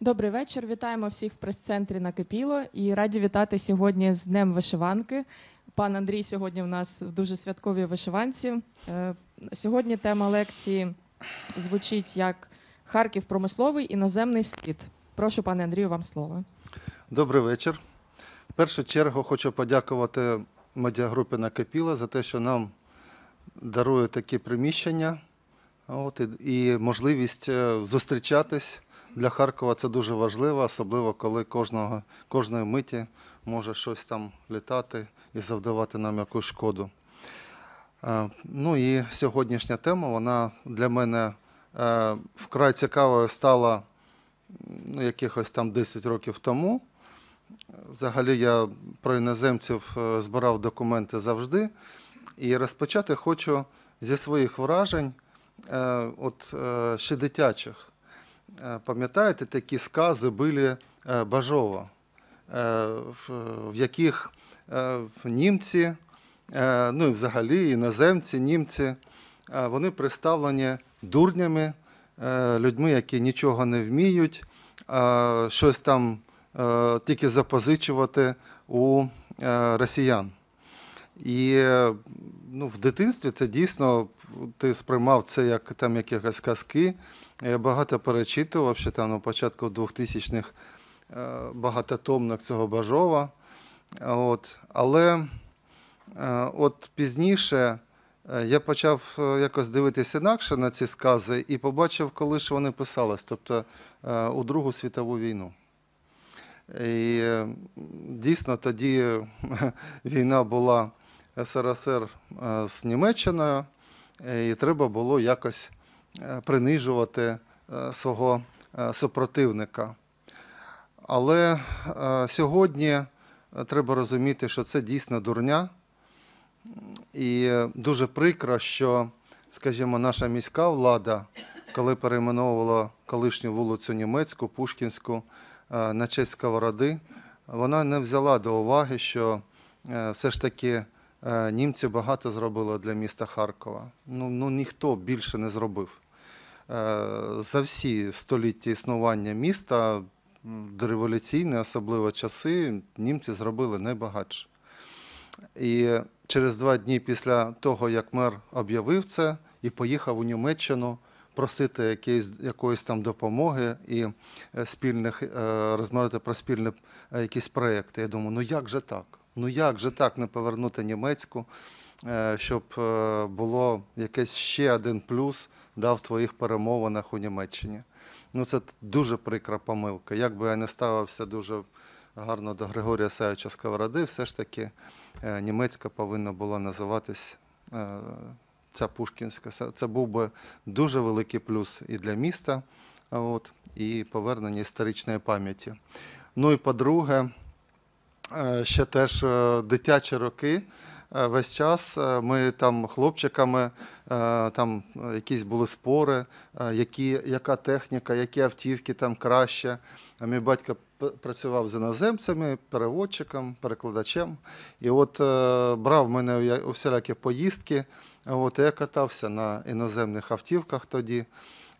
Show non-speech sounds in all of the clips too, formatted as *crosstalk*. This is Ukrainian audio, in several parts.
Добрий вечір. Вітаємо всіх в прес-центрі накипіло і раді вітати сьогодні з Днем вишиванки. Пан Андрій сьогодні в нас в дуже святковій вишиванці. Е, Сьогодні тема лекції звучить як Харків промисловий іноземний слід. Прошу, пане Андрію, вам слово. Добрий вечір. В першу чергу хочу подякувати медіагрупі Накипіла за те, що нам дарує такі приміщення от, і, і можливість е, зустрічатись. Для Харкова це дуже важливо, особливо коли кожного, кожної миті може щось там літати і завдавати нам якусь шкоду. Е, Ну і сьогоднішня тема, вона для мене е, вкрай цікавою стала ну, якихось там 10 років тому. Взагалі я про іноземців е, збирав документи завжди. І розпочати хочу зі своїх вражень, от ще дитячих. Е, Пам'ятаєте, такі скази були е, Бажова, е, в, яких німці, ну і взагалі іноземці, німці, вони представлені дурнями, людьми, які нічого не вміють, щось там тільки запозичувати у росіян. І ну, в дитинстві це дійсно ти сприймав це як там якихось казки. Я багато перечитував ще там на початку 2000-х е, багатотомник цього Бажова. От. Але е, от пізніше е, я почав якось дивитися інакше на ці скази і побачив, коли ж вони писались, тобто у Другу світову війну. І дійсно тоді *laughs* війна була СРСР з Німеччиною, і треба було якось принижувати е, свого е, супротивника. Але е, сьогодні е, треба розуміти, що це дійсно дурня. І е, дуже прикро, що, скажімо, наша міська влада, коли перейменовувала колишню вулицю Німецьку, Пушкінську е, на честь Сковороди, вона не взяла до уваги, що е, все ж таки е, німці багато зробили для міста Харкова. Ну, ну ніхто більше не зробив. Е, За всі століття існування міста, дореволюційні, особливо часи, німці зробили найбагатше. І через два дні після того, як мер об'явив це і поїхав у Німеччину просити якоїсь, якоїсь там допомоги і е, спільних е, розмовляти про спільні якісь проекти. Я думаю, ну як же так? Ну як же так не повернути німецьку, щоб було якийсь ще один плюс да, в твоїх перемовинах у Німеччині? Ну це дуже прикра помилка. Як би я не ставився дуже гарно до Григорія Савича Сковороди, все ж таки е, німецька повинна була називатись е, ця Пушкінська. Це- був би дуже великий плюс і для міста, от, і повернення історичної пам'яті. Ну і по-друге, е, ще теж дитячі роки. Е, Весь час е, ми там хлопчиками, е, там якісь були спори, які, яка техніка, які автівки там краще. Мій батько працював з іноземцями, переводчиком, перекладачем. І от брав мене у всілякі поїздки. От, я катався на іноземних автівках тоді.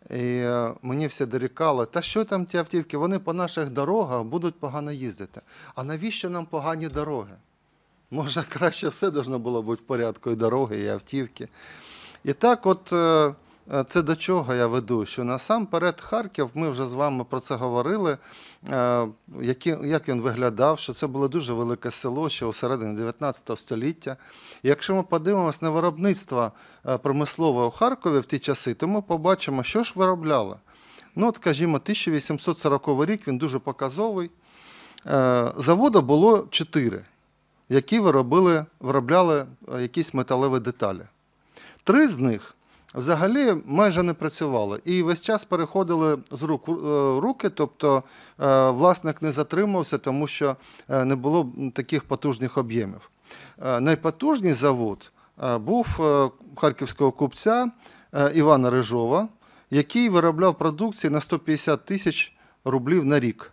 І мені всі дорікали, та що там ті автівки, вони по наших дорогах будуть погано їздити. А навіщо нам погані дороги? Може, краще все должно було бути в порядку, і дороги, і автівки. І так, от е, е, це до чого я веду? Що насамперед Харків, ми вже з вами про це говорили, е, як він виглядав, що це було дуже велике село ще у середині 19 століття. І якщо ми подивимося на виробництво промислове у Харкові в ті часи, то ми побачимо, що ж виробляли. Ну, от, скажімо, 1840 рік він дуже показовий. Заводу було чотири, які виробили, виробляли е, якісь металеві деталі. Три з них взагалі майже не працювали і весь час переходили з рук в е, руки, тобто е, власник не затримався, тому що не було таких потужних об'ємів. Найпотужніший завод був харківського купця Івана Рижова, який виробляв продукції на 150 тисяч рублів на рік.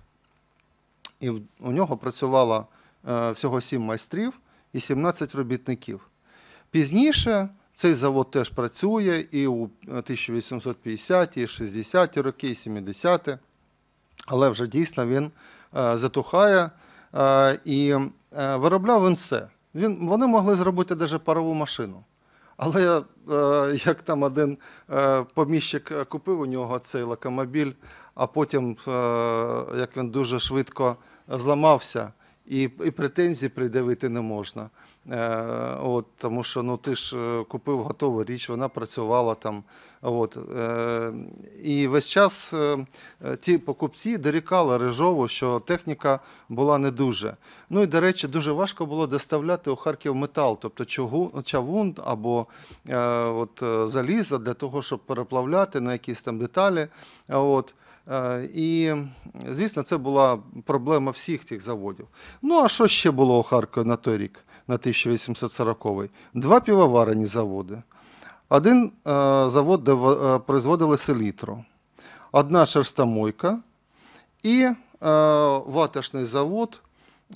І у нього працювало е, всього 7 майстрів і 17 робітників. Пізніше цей завод теж працює і у 1850-ті, 60-ті роки, і 70-ті. але вже дійсно він е, затухає. Е, і е, виробляв він все. Він, вони могли зробити навіть парову машину. Але е, як там один е, поміщик е, купив у нього цей локомобіль, а потім, е, як він дуже швидко зламався, і, і претензій придавити не можна. Е, от, тому що ну, ти ж е, купив готову річ, вона працювала там. От, е, і весь час е, ті покупці дорікали Рижову, що техніка була не дуже. Ну і, до речі, дуже важко було доставляти у Харків метал, тобто чугу- чавун або е, от, залізо для того, щоб переплавляти на якісь там деталі. От. Е, І, звісно, це була проблема всіх тих заводів. Ну, а що ще було у Харкові на той рік, на 1840-й? Два півоварені заводи. Один е, завод, де е, производили селітру, одна шерстомойка і ватошний завод.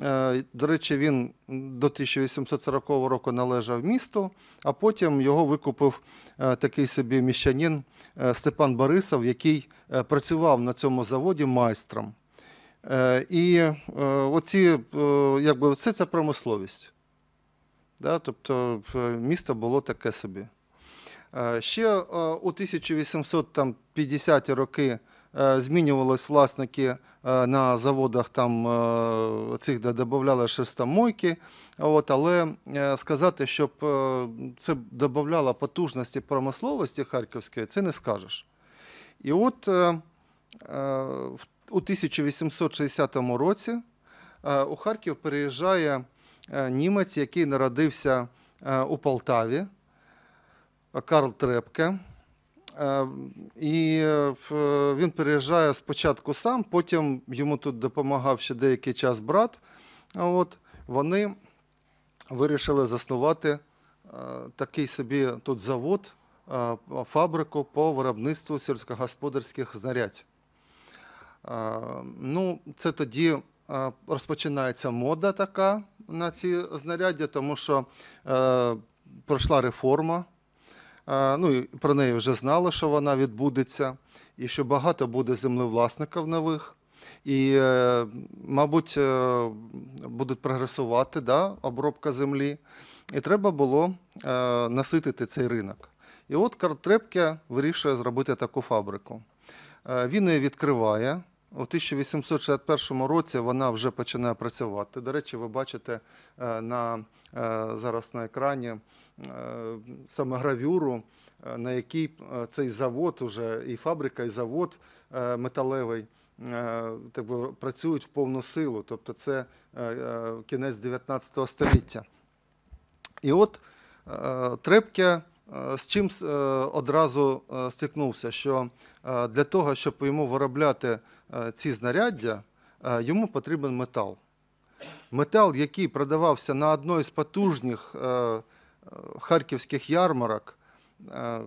Е, До речі, він до 1840 року належав місту, а потім його викупив е, такий собі міщанин е, Степан Борисов, який працював на цьому заводі майстром. І оці, якби, це промисловість. Тобто місто було таке собі. Ще у 1850-ті роки е, змінювались власники е, на заводах там е, цих, де додавали шерстомойки. От, але сказати, щоб це додавало потужності промисловості харківської, це не скажеш. І от у 1860 році у Харків переїжджає німець, який народився у Полтаві, Карл Трепке. Е, І е, він переїжджає спочатку сам, потім йому тут допомагав ще деякий час брат. От, вони вирішили заснувати е, такий собі тут завод, е, фабрику по виробництву сільськогосподарських знарядь. Е, Ну, це тоді е, розпочинається мода така на ці знаряддя, тому що е, пройшла реформа. Ну, про неї вже знали, що вона відбудеться, і що багато буде землевласників нових. І, е, мабуть, е, будуть прогресувати да, обробка землі. І треба було е, наситити цей ринок. І от Карл Трепке вирішує зробити таку фабрику. Він її відкриває. У 1861 році вона вже починає працювати. До речі, ви бачите на, зараз на екрані саме гравюру, е, на якій е, цей завод, уже і фабрика, і завод е, металевий е, так працюють в повну силу. Тобто це е, е, кінець 19 століття. І от е, Трепке е, з чим е, одразу е, стикнувся, що е, для того, щоб йому виробляти е, ці знаряддя, е, йому потрібен метал. Метал, який продавався на одній з потужних е, е, харківських ярмарок е,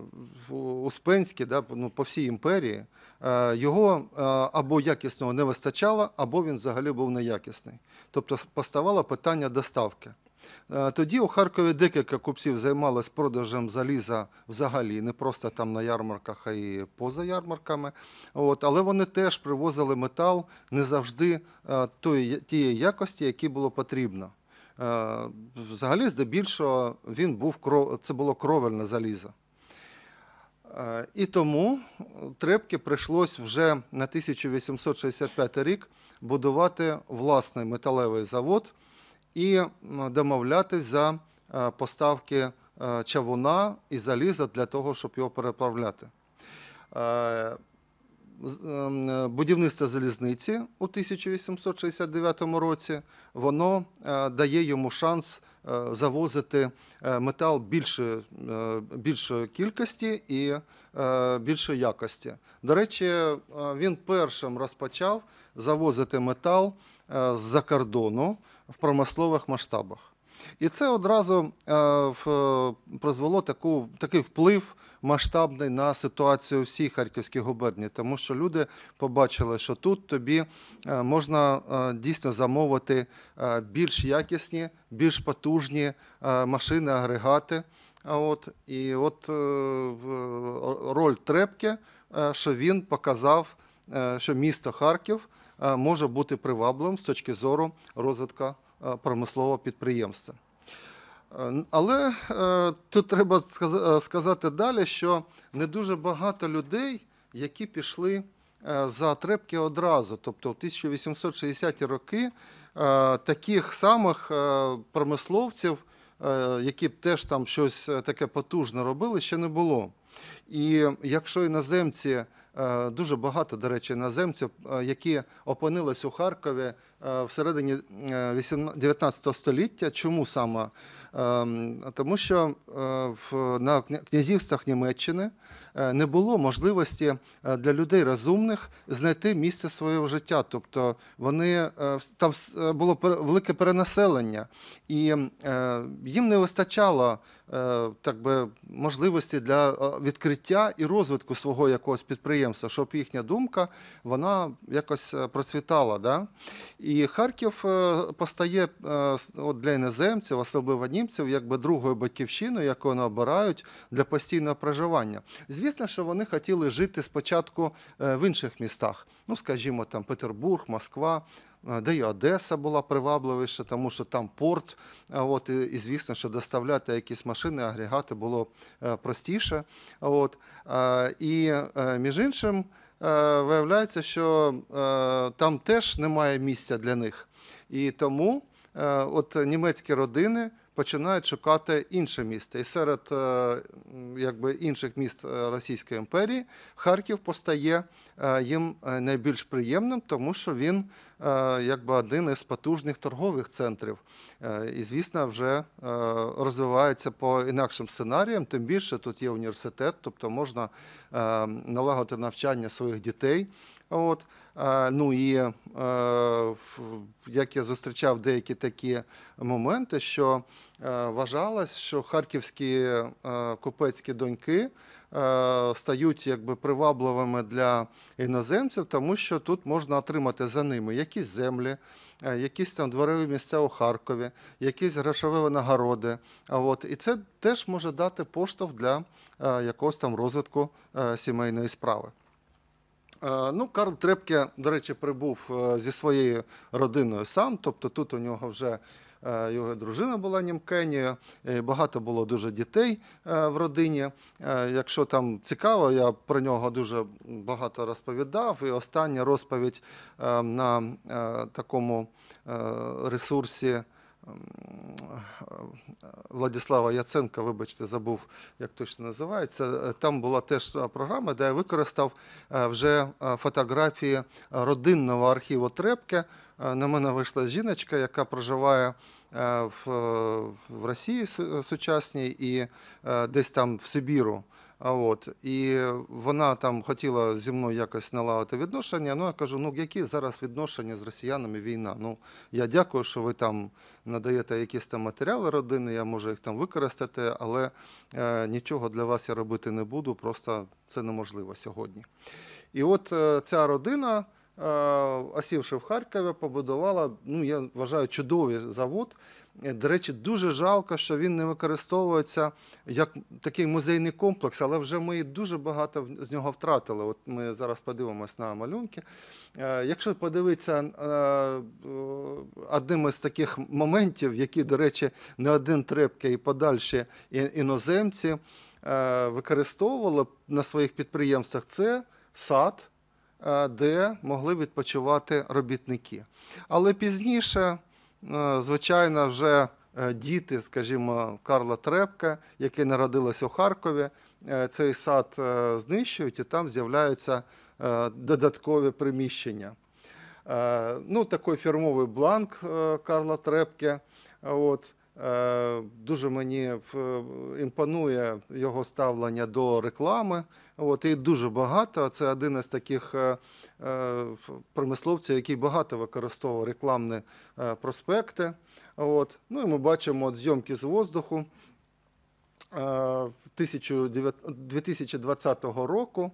в Успенській, да, ну, по всій імперії, е, його е, або якісного не вистачало, або він взагалі був неякісний. Тобто поставало питання доставки. Тоді у Харкові декілька купців займалися продажем заліза взагалі, не просто там на ярмарках, а й поза ярмарками. От, але вони теж привозили метал не завжди тієї якості, які було потрібно. Е, Взагалі, здебільшого, він був це було кровельне залізо. Е, І тому Трепке прийшлось вже на 1865 рік будувати власний металевий завод і м, домовлятись за е, поставки чавуна і заліза для того, щоб його переплавляти. Ем, е, Будівництво залізниці у 1869 році воно е, дає йому шанс е, завозити метал більшої, е, більшої кількості і більшої якості. До речі, він першим розпочав завозити метал з-за кордону в промислових масштабах. І це одразу призвело таку, такий вплив масштабний на ситуацію всій Харківській губернії, тому що люди побачили, що тут тобі е, можна е, дійсно замовити е, більш якісні, більш потужні машини, агрегати. От, і от роль Трепке, е, що він показав що місто Харків може бути привабливим з точки зору розвитку промислового підприємства. Але е, тут треба е, сказати далі, що не дуже багато людей, які пішли е, за трепки одразу. Тобто в 1860-ті роки таких самих промисловців, які б теж там щось таке потужне робили, ще не було. І якщо іноземці, дуже багато, до речі, іноземців, які опинились у Харкові всередині е, 18 19 століття, чому саме? Ем, Тому що е, в- на князівствах Німеччини не було можливості е, для людей розумних знайти місце свого життя. Тобто вони е, там е, було велике перенаселення, і е, їм не вистачало е, так би, можливості для е, відкриття і розвитку свого якогось підприємства, щоб їхня думка вона якось е, процвітала. Да? І Харків е, постає е, от для іноземців, особливо німців, якби другою батьківщиною, яку вони обирають для постійного проживання. Звісно, що вони хотіли жити спочатку е, в інших містах, ну скажімо, там Петербург, Москва. е, Де і Одеса була привабливіша, тому що там порт. От, і, звісно, що доставляти якісь машини, агрегати було е, простіше. От, е, і е, між іншим, е, виявляється, що е, там теж немає місця для них. І тому е, от німецькі родини починають шукати інше місце. І серед е, якби, інших міст е, Російської імперії Харків постає е, їм найбільш приємним, тому що він якби один із потужних торгових центрів. І, звісно, вже розвивається по інакшим сценаріям. Тим більше тут є університет, тобто можна налагодити навчання своїх дітей. От. Е, Ну і е, як я зустрічав деякі такі моменти, що е, вважалось, що харківські купецькі доньки стають якби привабливими для іноземців, тому що тут можна отримати за ними якісь землі, якісь там дворові місця у Харкові, якісь грошові винагороди. А от і це теж може дати поштовх для якогось там розвитку сімейної справи. Е, Ну, Карл Трепке, до речі, прибув е, зі своєю родиною сам. Тобто тут у нього вже е, його дружина була німкенія, багато було дуже дітей в родині. Якщо там цікаво, я про нього дуже багато розповідав. І остання розповідь е, на такому ресурсі. М, е, Владислава Яценка, вибачте, забув, як точно називається. Там була теж е, програма, де я використав е, вже е, фотографії родинного архіву Трепке. На мене вийшла жіночка, яка проживає в, Росії сучасній і десь там в Сибіру. А от і вона там хотіла зі мною якось налагодити відношення. Ну я кажу: ну які зараз відношення з росіянами війна? Ну я дякую, що ви там надаєте якісь там матеріали родини, я можу їх там використати, але е, нічого для вас я робити не буду, просто це неможливо сьогодні. І от е, ця родина, е, осівши в Харкові, побудувала, ну я вважаю, чудовий завод. До речі, дуже жалко, що він не використовується як такий музейний комплекс, але вже ми дуже багато з нього втратили. От ми зараз подивимось на малюнки. Е, Якщо подивитися е, е, одним із таких моментів, які, до речі, не один трепке і подальші іноземці використовували на своїх підприємствах, це сад, де могли відпочивати робітники. Але пізніше, звичайно, вже е, діти, скажімо, Карла Трепка, які народились у Харкові, е, цей сад е, знищують, і там з'являються е, додаткові приміщення. Е, Ну, такий фірмовий бланк е, Карла Трепке. От. Е, Дуже мені імпонує його ставлення до реклами. От, і дуже багато. Це один із таких е, е, промисловців, який багато використовував рекламні е, проспекти. От. Ну і ми бачимо от зйомки з воздуху. Е, 2020 року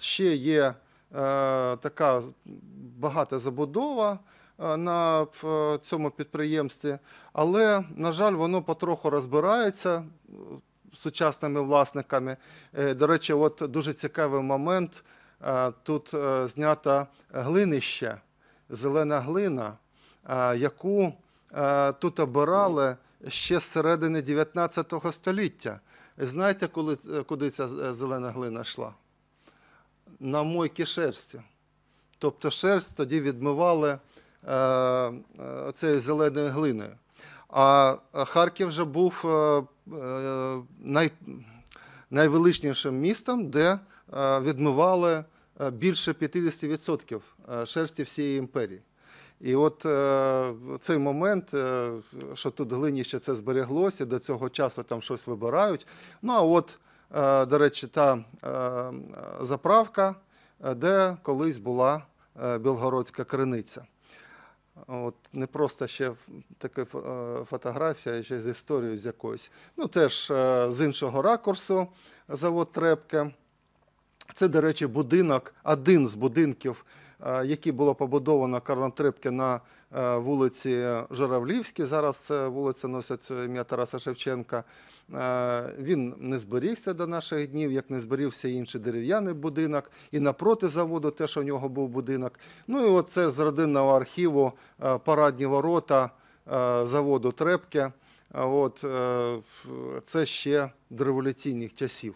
ще є така багата забудова на цьому підприємстві, але, на жаль, воно потроху розбирається сучасними власниками. Е, До речі, от дуже цікавий момент. е, тут е, знято глинище, зелена глина, яку тут обирали ще з середини 19 століття. Знаєте, коли, куди ця зелена глина йшла? На мойки шерсті. Тобто шерсть тоді відмивали цією зеленою глиною. А е, Харків вже був е, е, най, найвеличнішим містом, де відмивали більше 50% е, шерсті всієї імперії. І от е, цей момент, е, що тут глиніще це збереглося, до цього часу там щось вибирають. Ну а от, е, до речі, та е, заправка, де колись була білгородська криниця. От не просто ще така е, фотографія, ще з історією з якоюсь. Ну, теж е, з іншого ракурсу завод Трепке. Це, до речі, будинок, один з будинків, е, який було побудовано Карлом Трепке на вулиці Журавлівській. Зараз це вулиця носить ім'я Тараса Шевченка. Е, Він не зберігся до наших днів, як не зберігся інший дерев'яний будинок. І напроти заводу теж у нього був будинок. Ну і от це з родинного архіву е, парадні ворота е, заводу Трепке. От, е, це ще дореволюційних часів.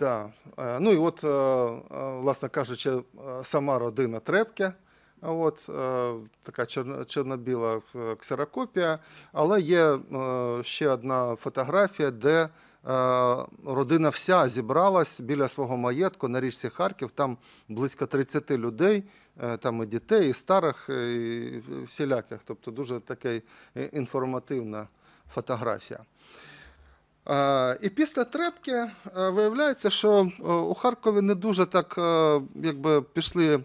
Да. Е, Ну і от, е, е, власне кажучи, сама родина Трепке. От, така чорно- чорно-біла ксерокопія, але є ще одна фотографія, де родина вся зібралась біля свого маєтку на річці Харків. Там близько 30 людей, там і дітей, і старих, і всіляких. Тобто дуже така інформативна фотографія. Е, І після Трепки е, виявляється, що е, у Харкові не дуже так якби пішли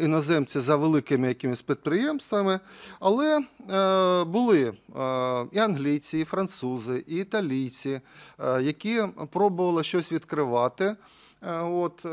іноземці за великими якимись підприємствами, але були і англійці, і французи, і італійці, які пробували щось відкривати. От,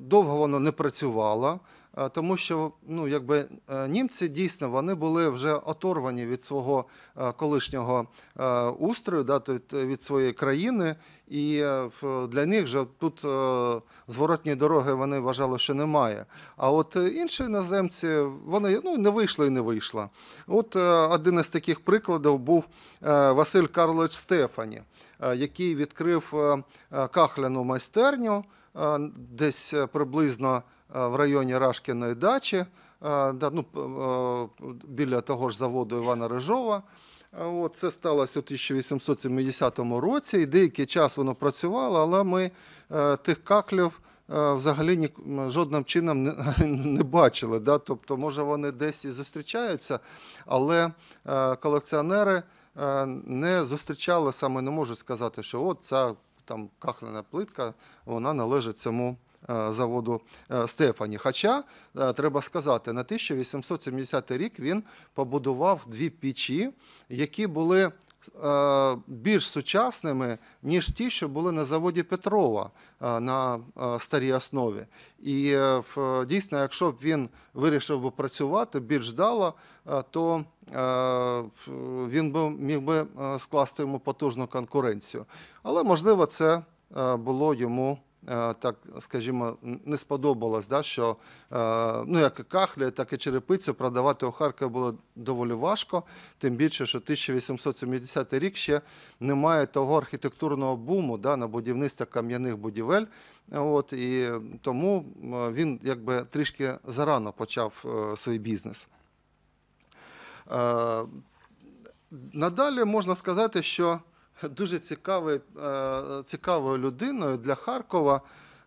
довго воно не працювало, тому що ну, якби, е, німці дійсно вони були вже оторвані від свого е, колишнього е, устрою, да, від, своєї країни, і е, для них же тут е, зворотньої дороги вони вважали, що немає. А от е, інші іноземці вони ну, не вийшло і не вийшло. От е, один із таких прикладів був е, Василь Карлович Стефані, е, який відкрив е, е, кахляну майстерню е, десь е, приблизно е, в районі Рашкіної дачі, е, ну, е, біля того ж заводу Івана Рижова. От, це сталося у 1870 році, і деякий час воно працювало, але ми е, тих каклів е, взагалі ні, жодним чином не, *laughs* не бачили. Да? Тобто, може, вони десь і зустрічаються, але е, колекціонери е, не зустрічали саме, не можуть сказати, що от ця там кахляна плитка, вона належить цьому е, заводу е, Стефані. Хоча, е, треба сказати, на 1870 рік він побудував дві печі, які були е, більш сучасними, ніж ті, що були на заводі Петрова е, на е, старій основі. І е, дійсно, якщо б він вирішив би працювати більш дало, е, то е, він би міг би е, скласти йому потужну конкуренцію. Але можливо, це е, було йому. Е, Так, скажімо, не сподобалось, да, що е, ну, як і кахлі, так і черепицю продавати у Харкові було доволі важко. Тим більше, що 1870 рік ще немає того архітектурного буму да, на будівництво кам'яних будівель. От, і тому він якби трішки зарано почав е, свій бізнес. Надалі можна сказати, що дуже цікавий, е, цікавою людиною для Харкова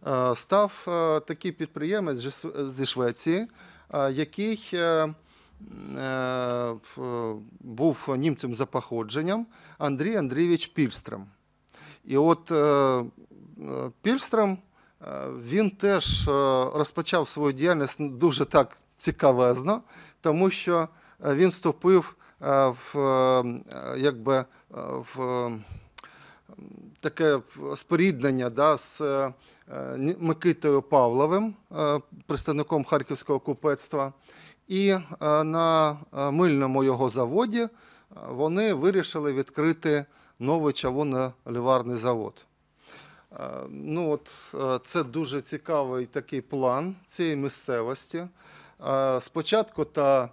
е, став е, такий підприємець зі Швеції, який був німцем за походженням Андрій Андрійович Пільстрем. І от Пільстрем він теж розпочав свою діяльність дуже так цікавезно, тому що він вступив в, якби, в таке споріднення да, з е, Микитою Павловим, е, представником Харківського купецтва. І е, на мильному його заводі вони вирішили відкрити новий чавунно-ліварний завод. Ну, от, це дуже цікавий такий план цієї місцевості. Спочатку та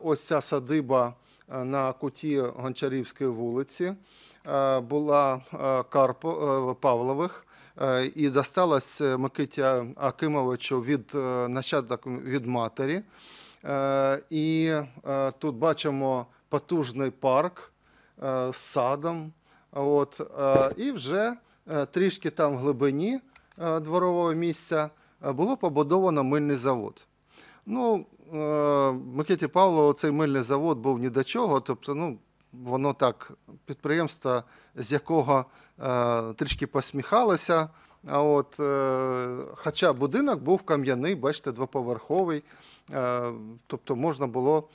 ось ця садиба на куті Гончарівської вулиці е, була е, Карпо, е, Павлових е, і досталась е, Микиті Акимовичу від е, нащадок від матері. Е, І е, тут бачимо потужний парк е, з садом. От, е, і вже е, трішки там в глибині е, дворового місця е, було побудовано мильний завод. Ну, е, Микиті Павлову цей мильний завод був ні до чого, тобто, ну, воно так, підприємство, з якого е, трішки посміхалося. А от, е, хоча будинок був кам'яний, бачите, двоповерховий, тобто можна було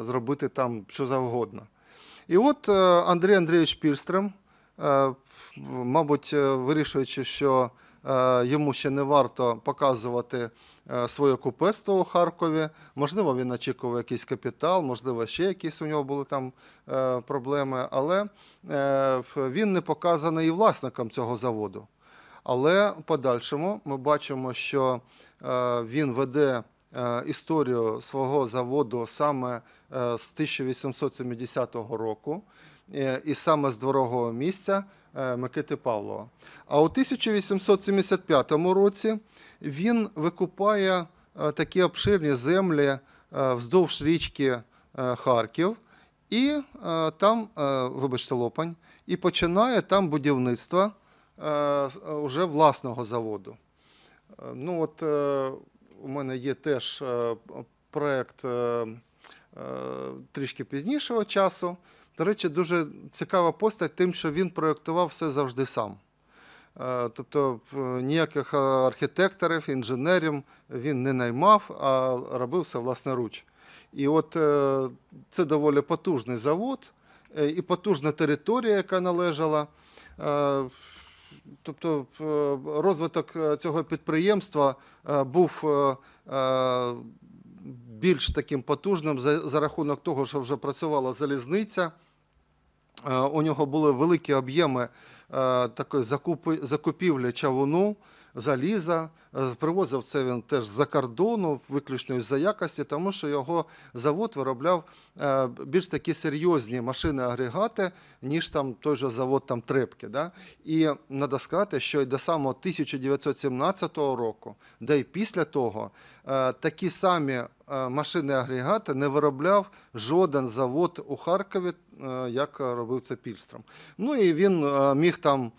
зробити там що завгодно. І от Андрій Андрійович Пільстрем, е, мабуть, вирішуючи, що йому ще не варто показувати своє купецтво у Харкові, можливо, він очікував якийсь капітал, можливо, ще якісь у нього були там е, проблеми, але е, він не показаний і власником цього заводу. Але в подальшому ми бачимо, що е, він веде е, історію свого заводу саме е, з 1870 року, е, і саме з дворового місця е, Микити Павлова. А у 1875 році він викупає е, такі обширні землі е, вздовж річки е, Харків, і там, вибачте, Лопань, і починає там будівництво е, е, уже власного заводу. Ну, от у мене є теж проект е, трішки пізнішого часу. До речі, дуже цікава постать тим, що він проєктував все завжди сам. Е, Тобто е, ніяких е, архітекторів, інженерів він не наймав, а робив все власноруч. І от це доволі потужний завод і потужна територія, яка належала. Тобто розвиток цього підприємства був більш таким потужним за, рахунок того, що вже працювала залізниця. У нього були великі об'єми такої закупівлі чавуну, заліза. Е, Привозив це він теж з-за кордону, виключно із-за якості, тому що його завод виробляв е, більш такі серйозні машини-агрегати, ніж там той же завод там Трепки. Да? І треба сказати, що й до самого 1917 року, де й після того, е, такі самі е, машини-агрегати не виробляв жоден завод у Харкові, е, як робив це Пільстром. Ну і він е, міг там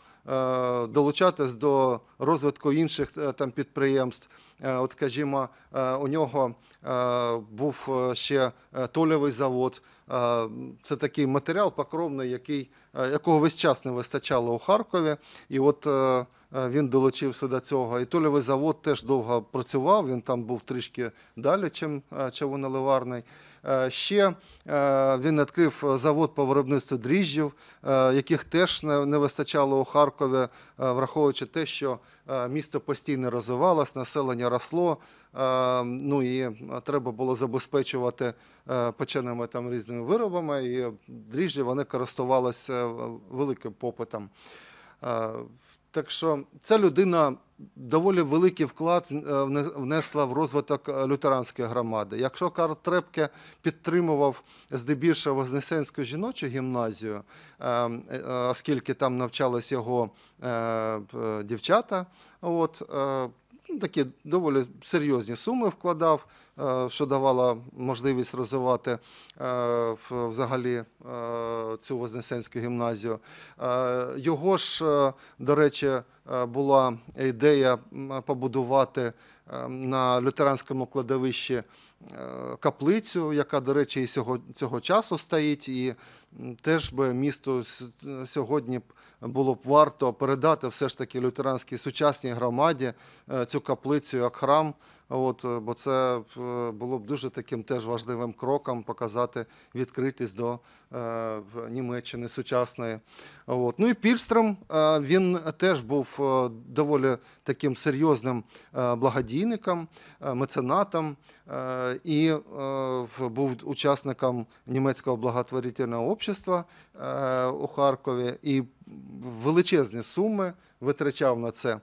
долучатись до розвитку інших там підприємств. От, скажімо, у нього був ще толєвий завод. Це такий матеріал покровний, який, якого весь час не вистачало у Харкові. І от він долучився до цього. І толєвий завод теж довго працював. Він там був трішки далі, чим е, чавуноливарний. Е, Ще е, він відкрив завод по виробництву дріжджів, е, яких теж не, вистачало у Харкові, е, враховуючи те, що е, місто постійно розвивалось, населення росло. е, Ну і е, треба було забезпечувати е, печеними там різними виробами, і дріжджі вони користувалися е, великим попитом. Так що ця людина доволі великий вклад е, внесла в розвиток е, лютеранської громади. Якщо Карл Трепке підтримував здебільшого Вознесенську жіночу гімназію, е, оскільки там навчались його дівчата, от, ну, такі доволі серйозні суми вкладав, е, що давало можливість розвивати е, взагалі е, цю Вознесенську гімназію. Його ж, до речі, була ідея побудувати е, на лютеранському кладовищі каплицю, яка, до речі, і цього, цього часу стоїть, і теж би місту сьогодні було б варто передати все ж таки лютеранській сучасній громаді е, цю каплицю як храм. От, е, бо це е, було б дуже таким теж важливим кроком показати відкритість до е, Німеччини сучасної. От. Ну і Пільстром е, він теж був е, доволі таким серйозним благодійником, меценатом е, і е, був учасником німецького благотворительного общества е, у Харкові. І величезні суми витрачав на це.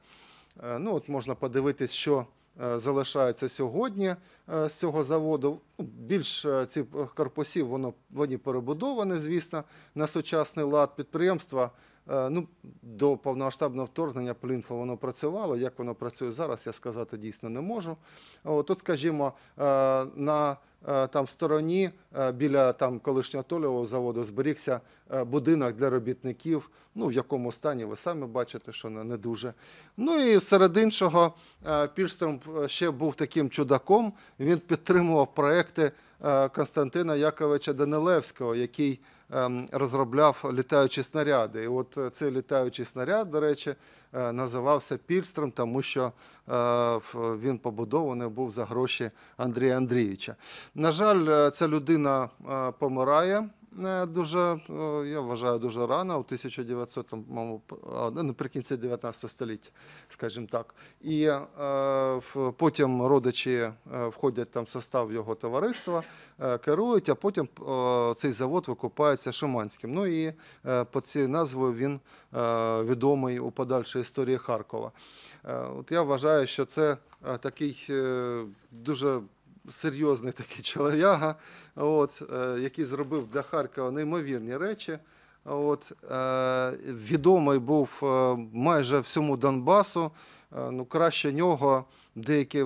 Е, Ну, от можна подивитись, що е, залишається сьогодні е, з цього заводу. Ну, Більш е, цих корпусів воно, вони перебудовані, звісно, на сучасний лад підприємства. Е, Ну, до повномасштабного вторгнення Плінфо воно працювало. Як воно працює зараз, я сказати дійсно не можу. Тут, скажімо, е, на е, там стороні біля там колишнього тольового заводу зберігся будинок для робітників. Ну, в якому стані ви самі бачите, що не, дуже. Ну і серед іншого, Пірстром ще був таким чудаком. Він підтримував проекти Константина Яковича Данилевського, який розробляв літаючі снаряди. І от е, цей літаючий снаряд, до речі, е, називався Пільстром, тому що е, він побудований був за гроші Андрія Андрійовича. На жаль, ця людина помирає. Е, Дуже, е, я вважаю, дуже рано, у 1900, по-моєму, п- а, ну, наприкінці 19 століття, скажімо так. І е, потім родичі входять там в состав його товариства, керують, а потім цей завод викупається Шиманським. Ну і по цій назві він відомий у подальшій історії Харкова. От я вважаю, що це такий дуже серйозний такий чолов'яга, от, е, який зробив для Харкова неймовірні речі. От, е, відомий був е, майже всьому Донбасу. Ну, краще нього деякі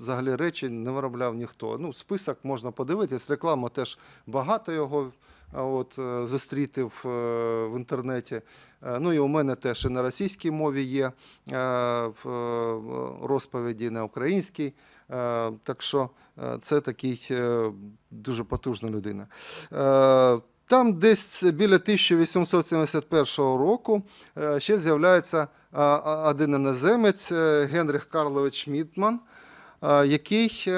взагалі речі не виробляв ніхто. Ну, список можна подивитись, реклама теж багато його от, зустріти в, в інтернеті. Ну і у мене теж і на російській мові є розповіді, на українській. Е, Так що е, це такий е, дуже потужна людина. Там десь біля 1871 року ще з'являється один іноземець Генріх Карлович Шмітман, е, який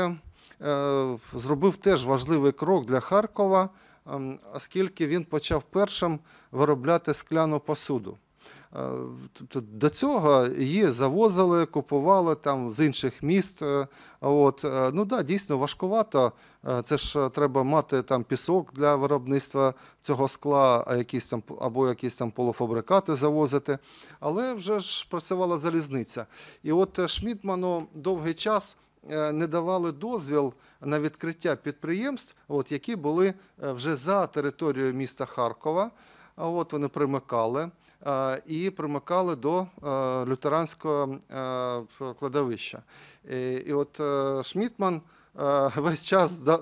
зробив теж важливий крок для Харкова, ем, оскільки він почав першим виробляти скляну посуду. Е, Тобто до цього її завозили, купували там з інших міст. е, От, е, ну да, дійсно важкувато. Це ж треба мати там пісок для виробництва цього скла, а якісь там або якісь там полуфабрикати завозити. Але вже ж працювала залізниця. І от Шмідману довгий час не давали дозвіл на відкриття підприємств, от, які були вже за територією міста Харкова. От вони примикали і примикали до е, лютеранського е, кладовища. І, от е, Шмітман е, *laughs* весь час е,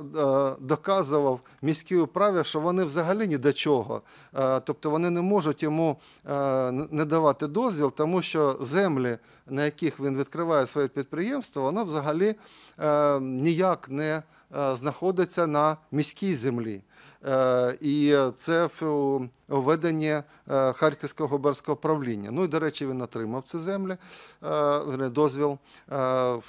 доказував міській управі, що вони взагалі ні до чого. Е, Тобто вони не можуть йому е, не давати дозвіл, тому що землі, на яких він відкриває своє підприємство, воно взагалі е, ніяк не е, знаходиться на міській землі. Е, І це в у- у веденні е, Харківського губернського правління. Ну і, до речі, він отримав ці землі, е, дозвіл. Е, е,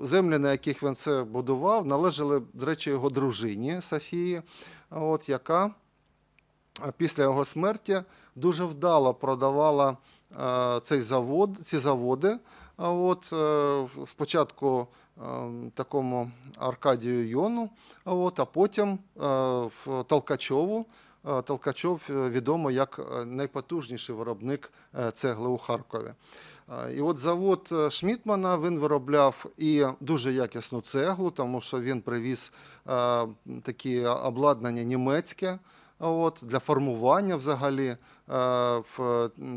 Землі, на яких він це будував, належали, до речі, його дружині Софії, от, яка після його смерті дуже вдало продавала е, цей завод, ці заводи. От е, спочатку е, такому Аркадію Йону, от, а потім в Толкачову. Толкачов е, відомий як е, найпотужніший виробник е, цегли у Харкові. І от завод Шмітмана він виробляв і дуже якісну цеглу, тому що він привіз такі обладнання німецьке, от, для формування взагалі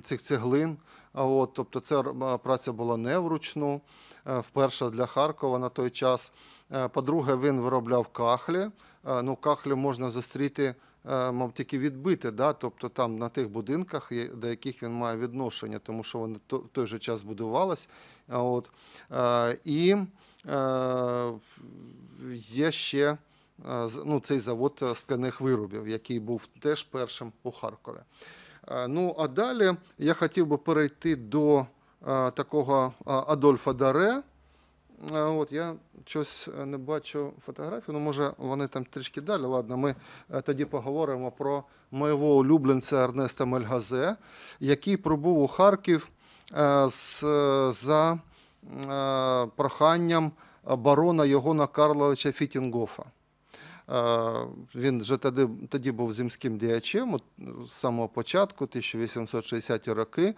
цих цеглин. От, тобто ця праця була не вручну, вперше для Харкова на той час. Е, По-друге, він виробляв кахлі. Е, Ну, кахлі можна зустріти, е, мов тільки відбити, да? тобто там на тих будинках, до яких він має відношення, тому що вони в той же час будувались. А От. Е, І е, є ще е, ну, цей завод е, скляних виробів, який був теж першим у Харкові. Е, Ну, а далі я хотів би перейти до е, такого Адольфа Даре. От, я щось е, не бачу фотографію, ну може вони там трішки далі. Ладно, ми е, тоді поговоримо про моєго улюбленця Ернеста Мельгазе, який прибув у Харків е, з, за проханням барона Йогона Карловича Фітінгофа. Він вже тоді, тоді був земським діячем з самого початку, 1860-ті роки.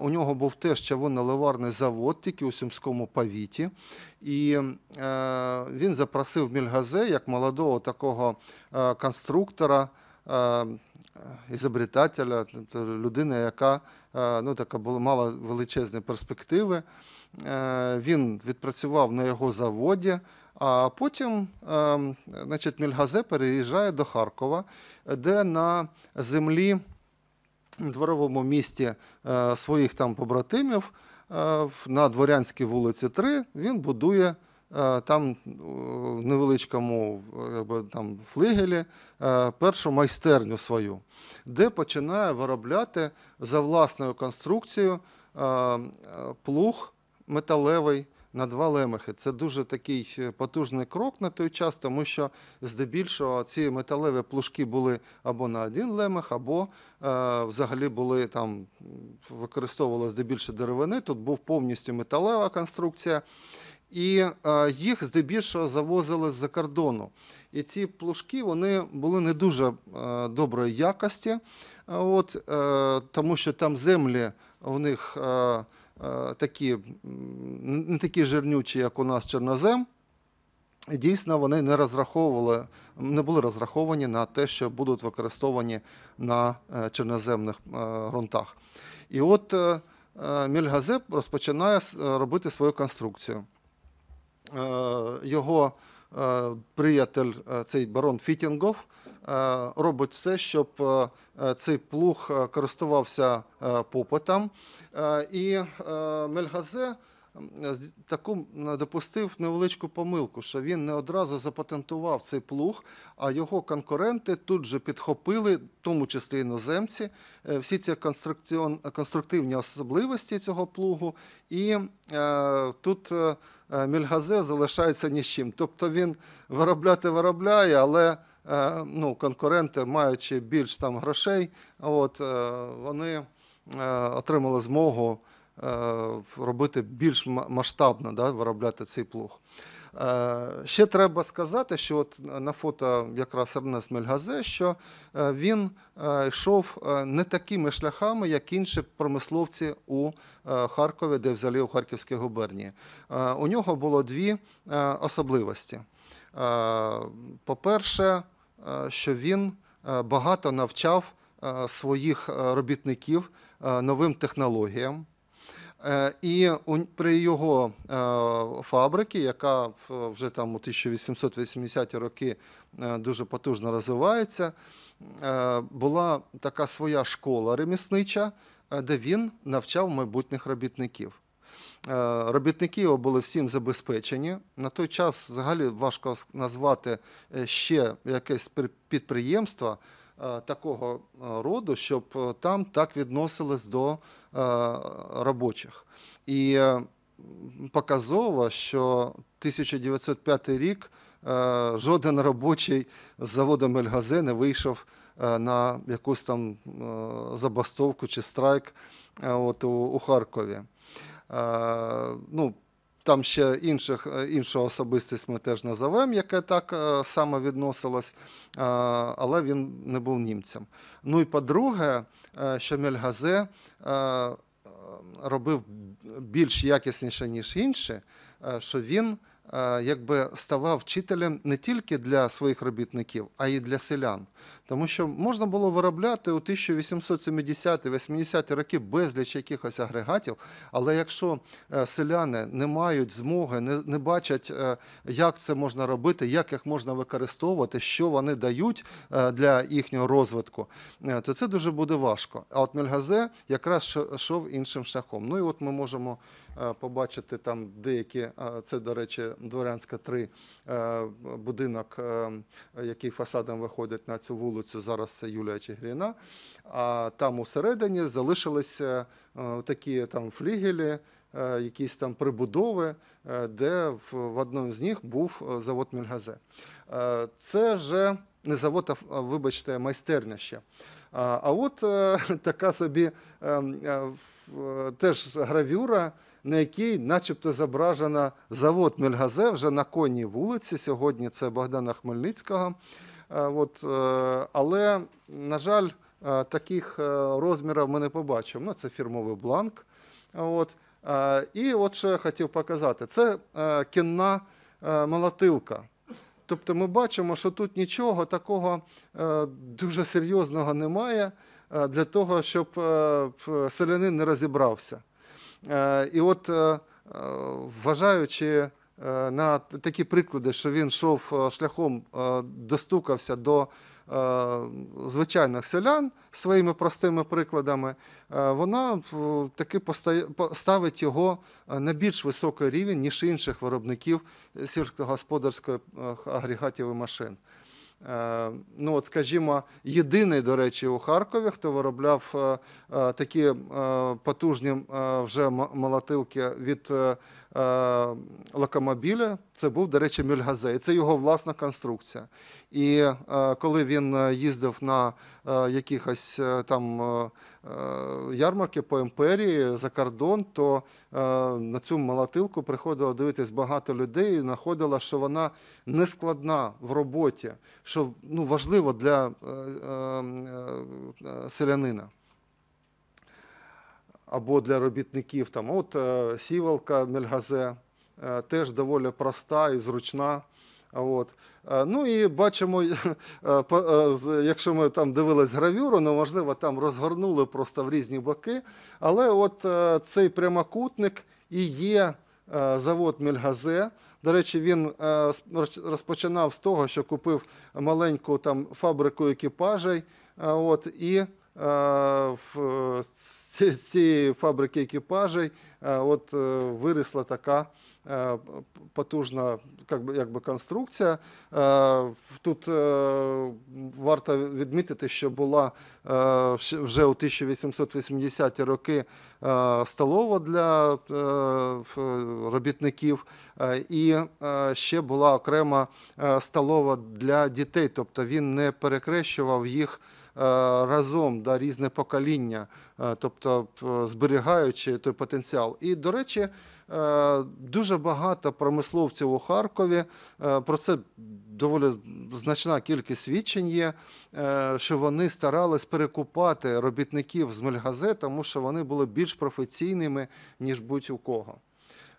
У нього був теж чавунно-ливарний завод, тільки у Сумському повіті. І він запросив Мільгазе як молодого такого конструктора, ізобретателя, тобто людина, яка ну, така була, мала величезні перспективи. Він відпрацював на його заводі, а потім е, значить, Мільгазе переїжджає до Харкова, де на землі дворовому місті е, своїх там побратимів е, на Дворянській вулиці 3 він будує е, там в невеличкому там, флигелі першу майстерню свою, де починає виробляти за власною конструкцією плуг металевий на два лемехи. Це дуже такий е, потужний крок на той час, тому що здебільшого ці металеві плужки були або на один лемех, або е, взагалі були там використовували здебільшого деревини. Тут був повністю металева конструкція. І е, їх здебільшого завозили з-за кордону. І ці плужки вони були не дуже е, доброї якості, от, тому що там землі у них такі, не такі жирнючі, як у нас чорнозем. Дійсно вони не розраховували, не були розраховані на те, що будуть використовані на е, чорноземних е, ґрунтах. І от е, е, розпочинає е, робити свою конструкцію. Е, Його е, приятель, е, цей барон Фітінгов, е, робить все, щоб е, е, цей плуг е, користувався е, попитом. Е, І е, Мельгазе таку допустив невеличку помилку, що він не одразу запатентував цей плуг, а його конкуренти тут же підхопили, в тому числі іноземці, е, всі ці конструктивні особливості цього плугу. І е, тут е, е, Мільгазе залишається ні з чим. Тобто він виробляти виробляє, але е, ну, конкуренти, маючи більш там грошей, от, е, вони е, отримали змогу е, робити більш масштабно да, виробляти цей плуг. Е, Ще треба сказати, що от на фото якраз Ернест Мельгазе, що е, він е, йшов е, не такими шляхами, як інші промисловці у е, Харкові, де взагалі у Харківській губернії. Е, У нього було дві е, особливості. Е, По-перше, е, що він е, багато навчав е, своїх е, робітників е, новим технологіям. Е, І при його е, фабриці, яка вже там у 1880-ті роки е, дуже потужно розвивається, е, була така своя школа реміснича, е, де він навчав майбутніх робітників. Е, Робітники були всім забезпечені. На той час взагалі важко назвати е, ще якесь підприємство е, такого роду, щоб там так відносились до робочих. І показово, що 1905 рік жоден робочий з заводу Мельгазе не вийшов на якусь там забастовку чи страйк от, у, у Харкові. Е, ну, там ще інших, е, іншу особистість ми теж назовемо, яке так е, само відносилось, але він не був німцем. Ну і по-друге, що Мельгазе робив більш якісніше, ніж інші, що він якби ставав вчителем не тільки для своїх робітників, а й для селян. Тому що можна було виробляти у 1870-80-ті роки безліч якихось агрегатів, але якщо е, селяни не мають змоги, не, не бачать, е, як це можна робити, як їх можна використовувати, що вони дають е, для їхнього розвитку, то це дуже буде важко. А от Мельгазе якраз йшов іншим шляхом. Ну і от ми можемо побачити там деякі, це, до речі, Дворянська 3 е, будинок, який фасадом виходить на цю вулицю. Зараз це Юлія Чигирина. А там усередині залишилися е, такі там флігелі, е, якісь там прибудови, е, де в, одному з них був завод Мільгазе. Це вже не завод, а, вибачте, майстерня ще. А, от *laughs* така собі е, е, в- е, теж гравюра на якій начебто зображено завод Мельгазе вже на конній вулиці. Сьогодні це Богдана Хмельницького. Е, От, е, але, на жаль, е, таких розмірів ми не побачимо. Ну, це фірмовий бланк. От. І от я хотів показати: це кінна молотилка. Тобто ми бачимо, що тут нічого такого дуже серйозного немає для того, щоб селянин не розібрався. І от, вважаючи на такі приклади, що він йшов е, шляхом, е, достукався до е, звичайних селян своїми простими прикладами, е, вона таки ставить його е, на більш високий рівень, ніж інших виробників сільськогосподарської е, агрегатів і машин. Е, Ну, от, скажімо, єдиний, до речі, у Харкові, хто виробляв е, е, такі е, потужні е, вже молотилки від е, е, локомобіля, це був, до речі, Мюльгазе. Це його власна конструкція. І е, коли він е, їздив на е, якихось е, там е, е, ярмарки по імперії за кордон, то е, на цю молотилку приходило дивитись багато людей і знаходило, що вона нескладна в роботі, що ну, важливо для е, е, е, селянина. Або для робітників. Там, от е, сівалка Мельгазе е, теж доволі проста і зручна. От. Е, Ну і бачимо, *laughs* якщо ми там дивились гравюру, ну можливо там розгорнули просто в різні боки. Але от цей прямокутник і є завод Мельгазе. До речі, він розпочинав з того, що купив маленьку там фабрику екіпажей. От, і з з цієї фабрики екіпажей е, от, е, вирісла така е, потужна як би, як конструкція. Е, Тут е, варто відмітити, що була е, вже у 1880-ті роки е, столова для е, робітників, е, і е, ще була окрема е, столова для дітей, тобто він не перекрещував їх е, разом да, різне покоління, е, тобто зберігаючи той потенціал. І, до речі, е, дуже багато промисловців у Харкові е, про це доволі значна кількість свідчень є, е, що вони старались перекупати робітників з Мельгазе, тому що вони були більш професійними, ніж будь-у кого.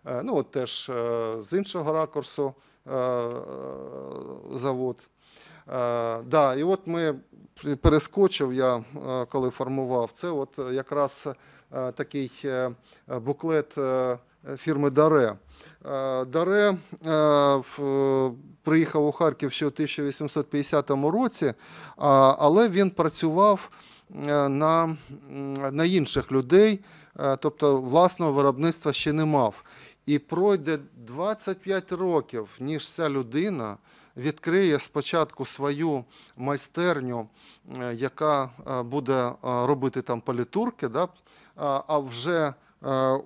Е, Ну, от теж е, з іншого ракурсу е, е, завод. Е, Да, і от ми перескочив я, е, коли формував. Це от якраз е, такий буклет фірми Даре. Даре приїхав у Харків ще у 1850 році, але він працював на, на інших людей, тобто власного виробництва ще не мав. І пройде 25 років, ніж ця людина відкриє спочатку свою майстерню, е, яка е, буде е, робити там політурки, да? а вже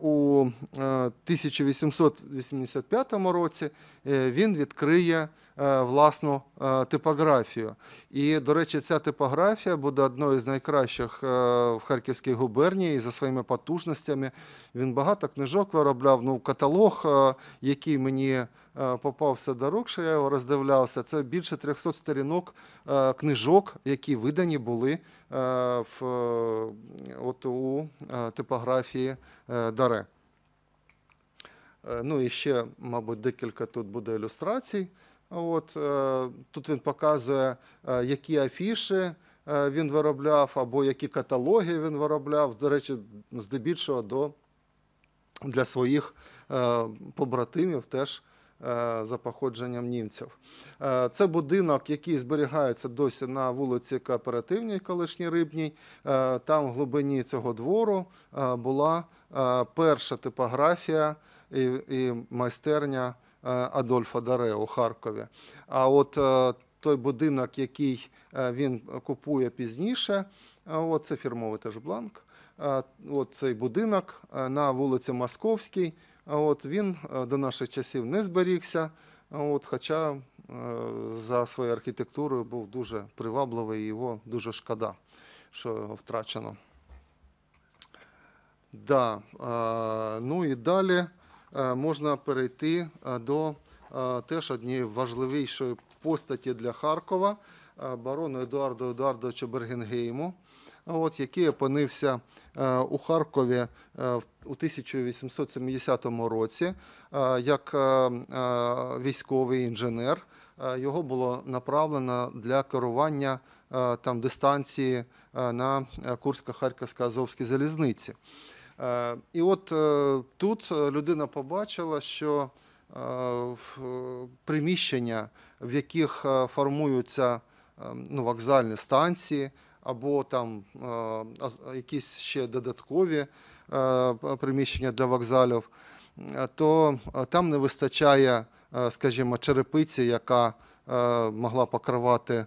у е, 1885 році він відкриє власну е, типографію. І, до речі, ця типографія буде одною з найкращих е, в Харківській губернії за своїми потужностями. Він багато книжок виробляв. Ну, каталог, е, який мені е, попався до рук, що я його роздивлявся, це більше 300 сторінок е, книжок, які видані були е, в, е, от у е, типографії е, Даре. Е, Ну і ще, мабуть, декілька тут буде ілюстрацій. От, е, тут він показує, е, які афіші е, він виробляв, або які каталоги він виробляв. До речі, здебільшого до, для своїх побратимів теж за походженням німців. Це будинок, який зберігається досі на вулиці Кооперативній, колишній Рибній. Там в глибині цього двору була перша типографія і, майстерня Адольфа Даре у Харкові. А от е, той будинок, який е, він купує пізніше, е, це фірмовий теж бланк. Е, От цей будинок е, на вулиці Московській. От він е, до наших часів не зберігся, от, хоча е, за своєю архітектурою був дуже привабливий, і його дуже шкода, що його втрачено. Да. е, Ну і далі е, можна перейти е, до е, теж однієї важливішої постаті для Харкова, е, барону Едуарду Едуардовичу Бергенгейму, от, який опинився е, у Харкові е, в- у 1870 році е, як е, е, військовий інженер. Е, Його було направлено для керування е, там дистанції е, на е, Курсько-Харківсько Азовській залізниці. Е, І от е, тут е, людина побачила, що приміщення, в яких формуються ну, вокзальні станції, або там якісь ще додаткові приміщення для вокзалів, то там не вистачає, скажімо, черепиці, яка могла покривати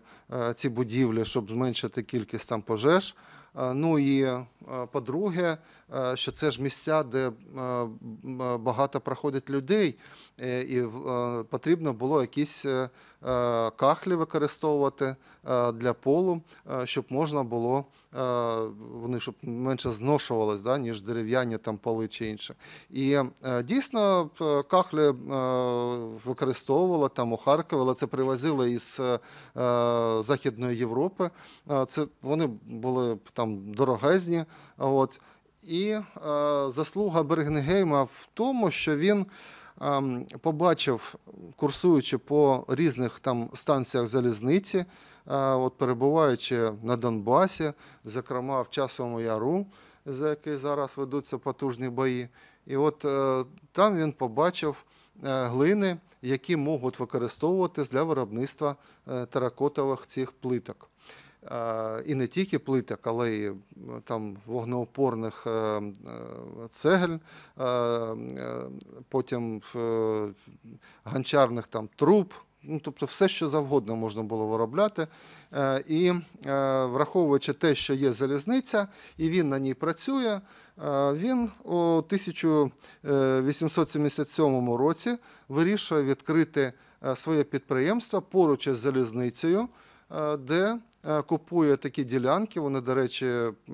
ці будівлі, щоб зменшити кількість там пожеж. Е, Ну і е, по-друге, е, що це ж місця, де багато проходить людей, і потрібно було якісь кахлі використовувати для полу, щоб можна було вони щоб менше зношувались, да, ніж дерев'яні там поли чи інше. І дійсно кахлі використовували там у Харкові, але це привозили із Західної Європи. Це вони були там дорогезні. От. І е, заслуга Бергенгейма в тому, що він ем, побачив, курсуючи по різних там станціях залізниці, е, от перебуваючи на Донбасі, зокрема в Часовому Яру, за який зараз ведуться потужні бої. І от е, там він побачив е, глини, які можуть використовуватись для виробництва е, теракотових цих плиток. І не тільки плиток, але й там вогнеопорних е, е, цегель, е, потім гончарних там труб. Ну, тобто все, що завгодно можна було виробляти. І враховуючи те, що є залізниця, і він на ній працює, він у 1877 році вирішує відкрити своє підприємство поруч із залізницею, де купує такі ділянки. Вони, до речі,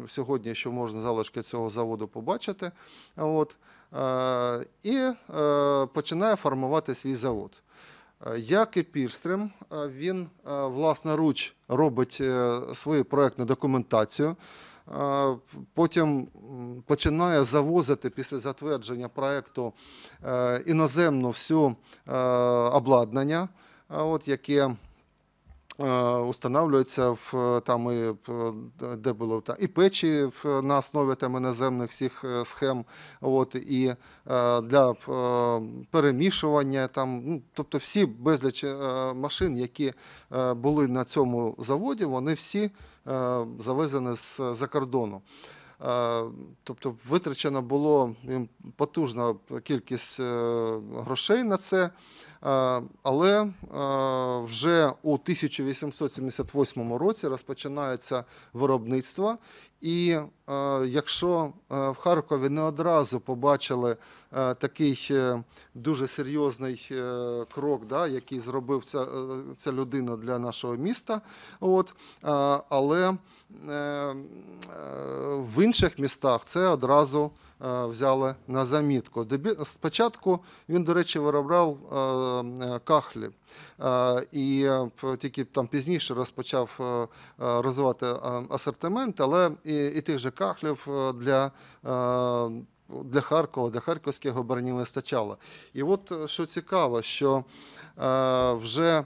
сьогодні ще можна залишки цього заводу побачити. От, е, і е, починає формувати свій завод. Е, Як і Пірстрем, е, він е, власноруч робить е, свою проектну документацію. Е, Потім починає завозити після затвердження проекту е, іноземну всю е, обладнання, е, от, яке е, устанавлюється в е, там і е, де було та і печі на основі там іноземних всіх схем, от і для перемішування там, ну тобто всі безліч машин, які були на цьому заводі, вони всі завезені з-за кордону. Тобто витрачена було потужна кількість грошей на це, але е, вже у 1878 році розпочинається виробництво. І е, якщо е, в Харкові не одразу побачили е, такий дуже серйозний крок, да, який зробив ця, ця людина для нашого міста, от, але в інших містах це одразу взяли на замітку. Спочатку він, до речі, виробляв кахлі. І тільки там пізніше розпочав розвивати асортимент, але і тих же кахлів е, для, е, для Харкова, для харківських губерній вистачало. І от е, що цікаво, що вже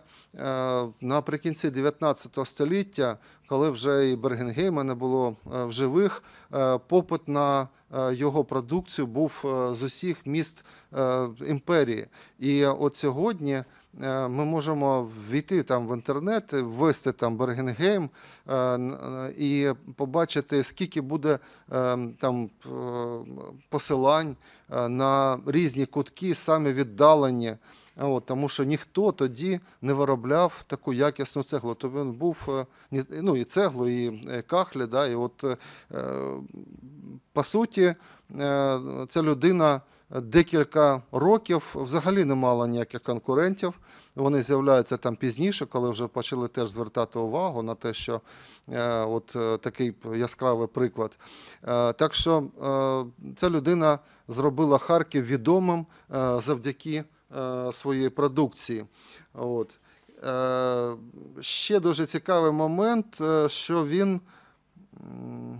наприкінці 19 століття, коли вже і Бергенгейма не було в живих, попит на його продукцію був з усіх міст імперії. І от сьогодні ми можемо ввійти там в інтернет, ввести там Бергенгейм е, е, і побачити, скільки буде е, там е, посилань е, на різні кутки, саме віддалені. От, тому що ніхто тоді не виробляв таку якісну цеглу. То він був е, ну, і цеглу, і е, кахлі. Да, і от, е, по суті, е, ця людина декілька років взагалі не мало ніяких конкурентів. Вони з'являються там пізніше, коли вже почали теж звертати увагу на те, що е, от е, такий яскравий приклад. Е, так що ця людина зробила Харків відомим завдяки своїй продукції. От. Ще дуже цікавий момент, що він. м, е,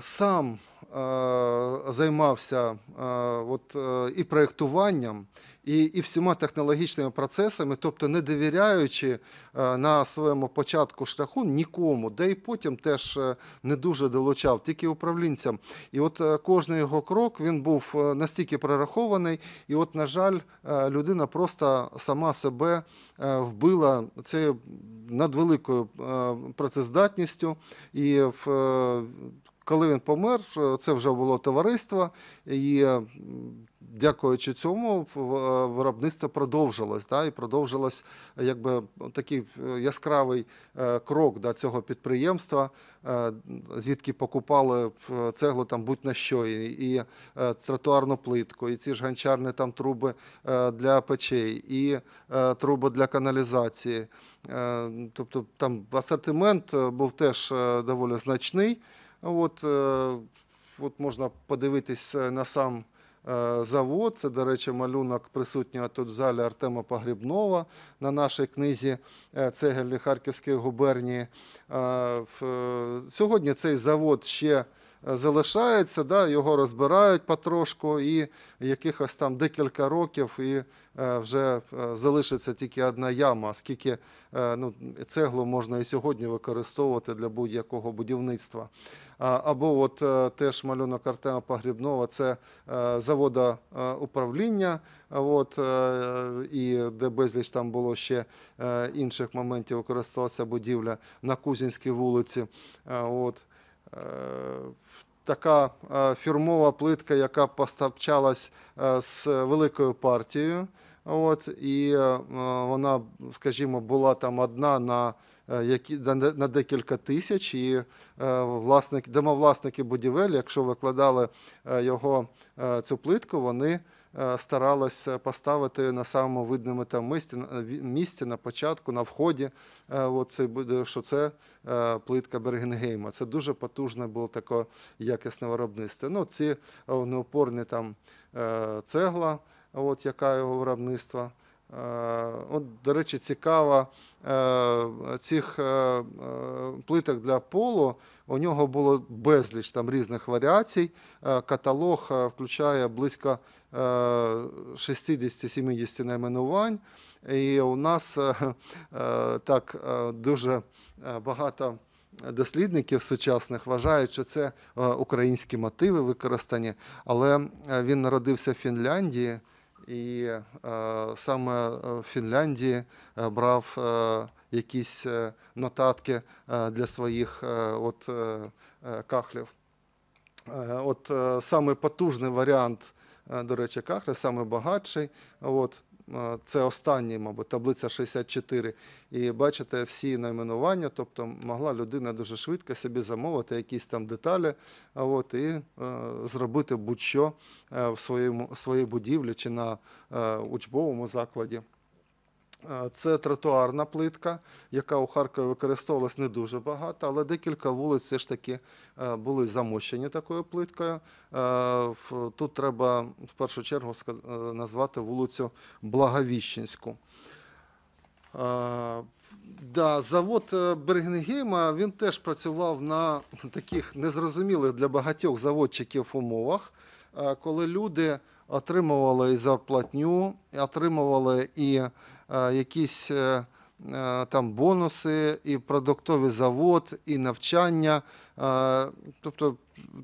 Сам е, займався е, от, е, і проєктуванням, і, і всіма технологічними процесами, тобто не довіряючи е, на своєму початку шляху нікому, де і потім теж е, не дуже долучав, тільки управлінцям. І от е, кожний його крок він був е, настільки прорахований, і от, на жаль, е, людина просто сама себе е, вбила цією надвеликою е, працездатністю. І в, е, коли він помер, це вже було товариство, і дякуючи цьому, виробництво продовжилось. Да, і продовжилось якби такий е, яскравий е, крок да, цього підприємства, е, звідки покупали цеглу там будь-на що, і, і тротуарну плитку, і ці ж гончарні там труби для печей, і труби для каналізації. Тобто там асортимент був теж доволі значний. От, е, от можна подивитись е, на сам е, завод. Це, до речі, малюнок присутнього тут в залі Артема Погрібнова на нашій книзі Цегелі «Цегельні Харківської губернії. Сьогодні цей завод ще залишається, да, його розбирають потрошку, і якихось там декілька років, і е, вже е, залишиться тільки одна яма, оскільки е, ну, цеглу можна і сьогодні використовувати для будь-якого будівництва. Або от теж малюнок Артема Погрібнова, це завода управління, от, і де безліч там було ще інших моментів, використовувалася будівля на Кузінській вулиці. От. Е, Така е, фірмова плитка, яка постачалась е, з великою партією. От, і вона, скажімо, була там одна на, на, декілька тисяч. І власники, домовласники будівель, якщо викладали його цю плитку, вони е, старалися поставити на самому видному там місці, місці на початку, на вході. Оце От це буде, що це е, плитка Бергенгейма. Це дуже потужне було таке якісне виробництво. Ну, ці е, неопорні там е, цегла, от яка його виробництва. Е, От, до речі, цікаво, е, цих е, плиток для полу у нього було безліч там різних варіацій. Каталог включає близько е, 60-70 найменувань. І у нас так дуже багато дослідників сучасних вважають, що це українські мотиви використані, але він народився в Фінляндії, і е, саме е, в Фінляндії е, брав якісь нотатки для своїх от, кахлів. От е, самий потужний варіант, до речі, кахля, найбагатший. Це останній, мабуть, таблиця 64. І бачите всі найменування, тобто могла людина дуже швидко собі замовити якісь там деталі от, і е, зробити будь-що е, в своєму, своїй будівлі чи на е, учбовому закладі. Е, Це тротуарна плитка, яка у Харкові використовувалась не дуже багато, але декілька вулиць все ж таки е, були замощені такою плиткою. Е, Тут треба в першу чергу назвати вулицю Благовіщенську. Да, завод Бергенгейма він теж працював на *laughs* таких незрозумілих для багатьох заводчиків умовах, коли люди отримували і зарплатню, отримували і якісь е, е, там бонуси, і продуктовий завод, і навчання. Е, Тобто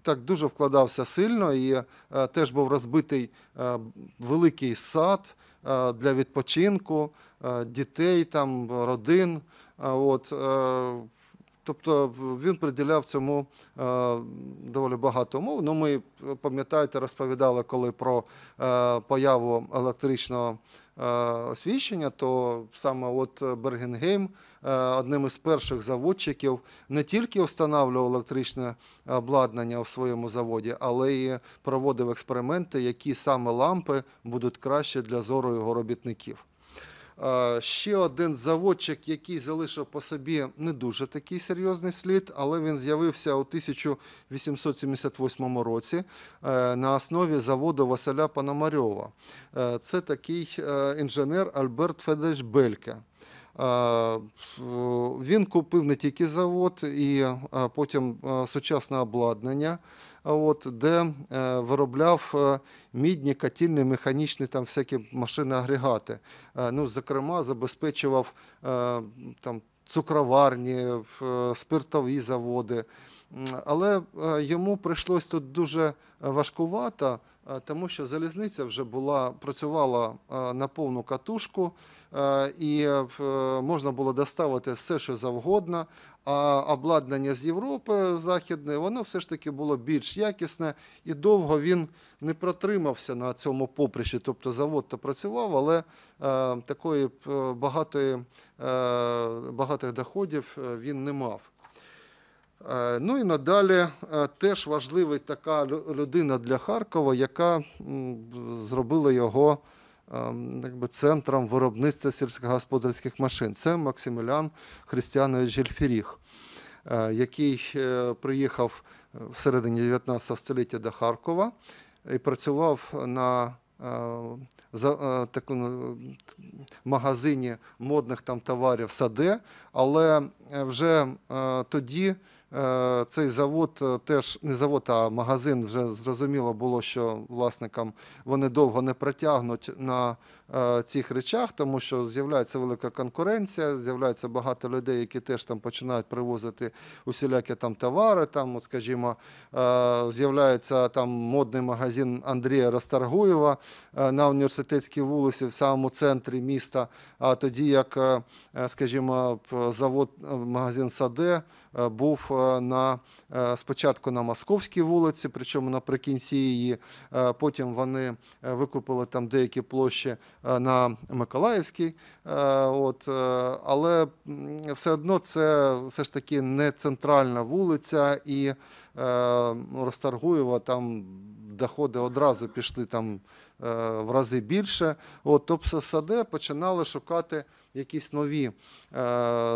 так дуже вкладався сильно, і е, теж був розбитий е, великий сад е, для відпочинку е, дітей, там, родин. От, е, тобто він приділяв цьому е, доволі багато умов. Ну, ми, пам'ятаєте, розповідали, коли про е, появу електричного е, освіщення, то саме от е, Бергенгейм е, одним із перших заводчиків не тільки встановлював електричне обладнання в своєму заводі, але й проводив експерименти, які саме лампи будуть краще для зору його робітників. Ще один заводчик, який залишив по собі не дуже такий серйозний слід, але він з'явився у 1878 році е, на основі заводу Василя Пономарьова. Е, Це такий е, інженер Альберт Федорович Бельке. Він купив не тільки завод, і потім сучасне обладнання, от, де е, виробляв е, мідні, котільні, механічні там всякі машини-агрегати. Е, Ну, зокрема, забезпечував там, цукроварні, спиртові заводи. Але йому прийшлось тут дуже важкувато, тому що залізниця вже була, працювала на повну катушку, і можна було доставити все, що завгодно. А обладнання з Європи західної, воно все ж таки було більш якісне, і довго він не протримався на цьому поприщі. Тобто завод то працював, але е, такої е, багатої, е, багатих доходів е, він не мав. Е, Ну і надалі е, теж важлива така людина для Харкова, яка м, зробила його якби, центром виробництва сільськогосподарських машин. Це Максимілян Християнович Гельфіріх, е, який е, приїхав в середині 19 століття до Харкова і працював на е, за, е, такому магазині модних там товарів Саде, але е, вже е, тоді е, цей завод е, теж не завод, а магазин вже зрозуміло було, що власникам вони довго не протягнуть на е, цих речах, тому що з'являється велика конкуренція, з'являється багато людей, які теж там починають привозити усілякі там товари. Там, от, скажімо, е, з'являється там модний магазин Андрія Расторгуєва е, на університетській вулиці в самому центрі міста. А тоді як, е, е, скажімо, завод е, магазин Саде е, був е, на е, спочатку на Московській вулиці, причому наприкінці її. е, Потім вони е, викупили там деякі площі е, на Миколаївській. е, От, е, але все одно це все ж таки не центральна вулиця, і е, там доходи одразу пішли там е, в рази більше. От, тобто саде починали шукати якісь нові е,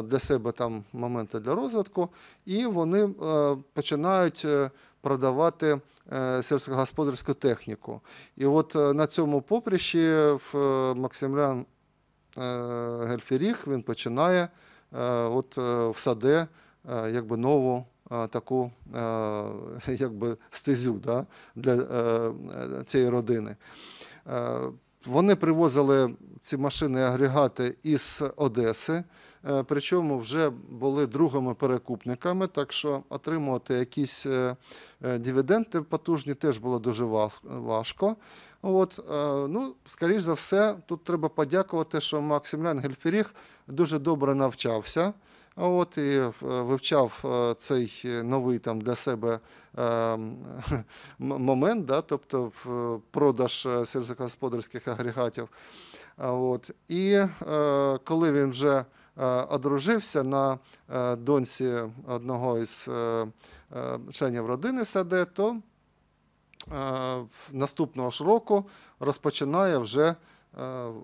для себе там моменти для розвитку, і вони е, починають е, продавати е, сільськогосподарську техніку. І от е, на цьому поприщі е, Максимлян е, Гельфіріх він починає е, от, е, в саде е, якби нову е, таку е, *laughs* якби стезю да, для е, е, цієї родини. Е, Вони привозили ці машини агрегати із Одеси, е, причому вже були другими перекупниками, так що отримувати якісь е, е, дивіденди потужні теж було дуже важко. От, е, ну, скоріш за все, тут треба подякувати, що Максимлян Гельфіріх дуже добре навчався. От і е, вивчав е, цей е, новий там для себе е, *laughs* момент, да, тобто продаж е, сільськогосподарських агрегатів. От. І е, коли він вже е, одружився на е, доньці одного із е, е, членів родини Саде, то е, наступного ж року розпочинає вже е,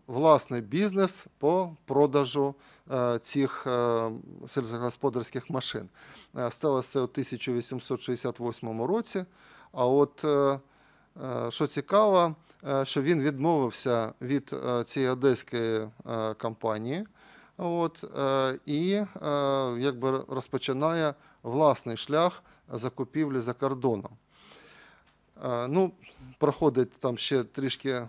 власний бізнес по продажу е, цих е, сільськогосподарських машин. Е, Сталося це у 1868 році. А от е, е, що цікаво, е, що він відмовився від е, цієї одеської е, компанії. От, е, і е, якби розпочинає власний шлях закупівлі за кордоном. Е, Ну, проходить там ще трішки е,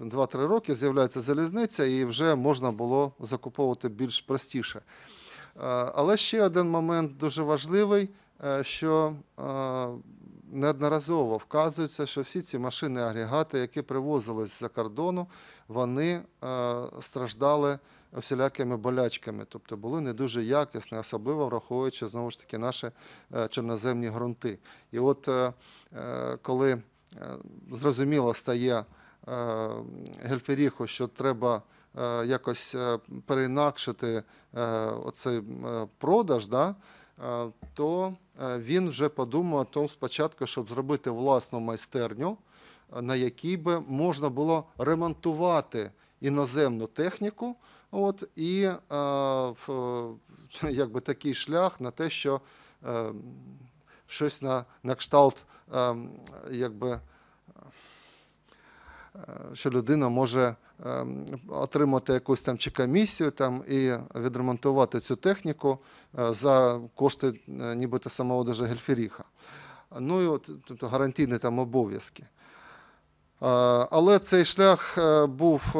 2-3 роки, з'являється залізниця, і вже можна було закуповувати більш простіше. Але ще один момент дуже важливий, що неодноразово вказується, що всі ці машини-агрегати, які привозились з-за кордону, вони страждали всілякими болячками, тобто були не дуже якісні, особливо враховуючи знову ж таки наші е, чорноземні ґрунти. І от е, е, коли зрозуміло стає Гельферіху, що треба якось переінакшити оцей продаж, да, то він вже подумав о тому спочатку, щоб зробити власну майстерню, на якій би можна було ремонтувати іноземну техніку. От, і е, *laughs* якби такий шлях на те, що е, щось на, на кшталт, е, якби, е, що людина може е, отримати якусь там чи комісію там, і відремонтувати цю техніку е, за кошти нібито самого даже Гельферіха. Ну і от, тобто гарантійні там обов'язки. Е, Але цей шлях е, був, е,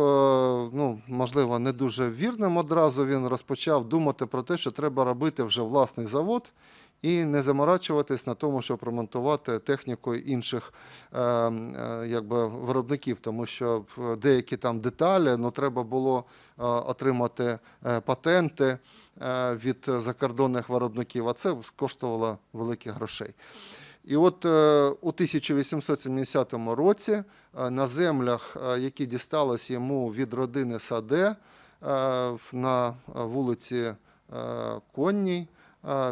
ну, можливо, не дуже вірним. Одразу він розпочав думати про те, що треба робити вже власний завод і не заморачуватись на тому, щоб ремонтувати техніку інших якби, виробників, тому що деякі там деталі ну, треба було отримати патенти від закордонних виробників, а це коштувало великих грошей. І от е, у 1870 році е, на землях, е, які дістались йому від родини Саде на вулиці Конній,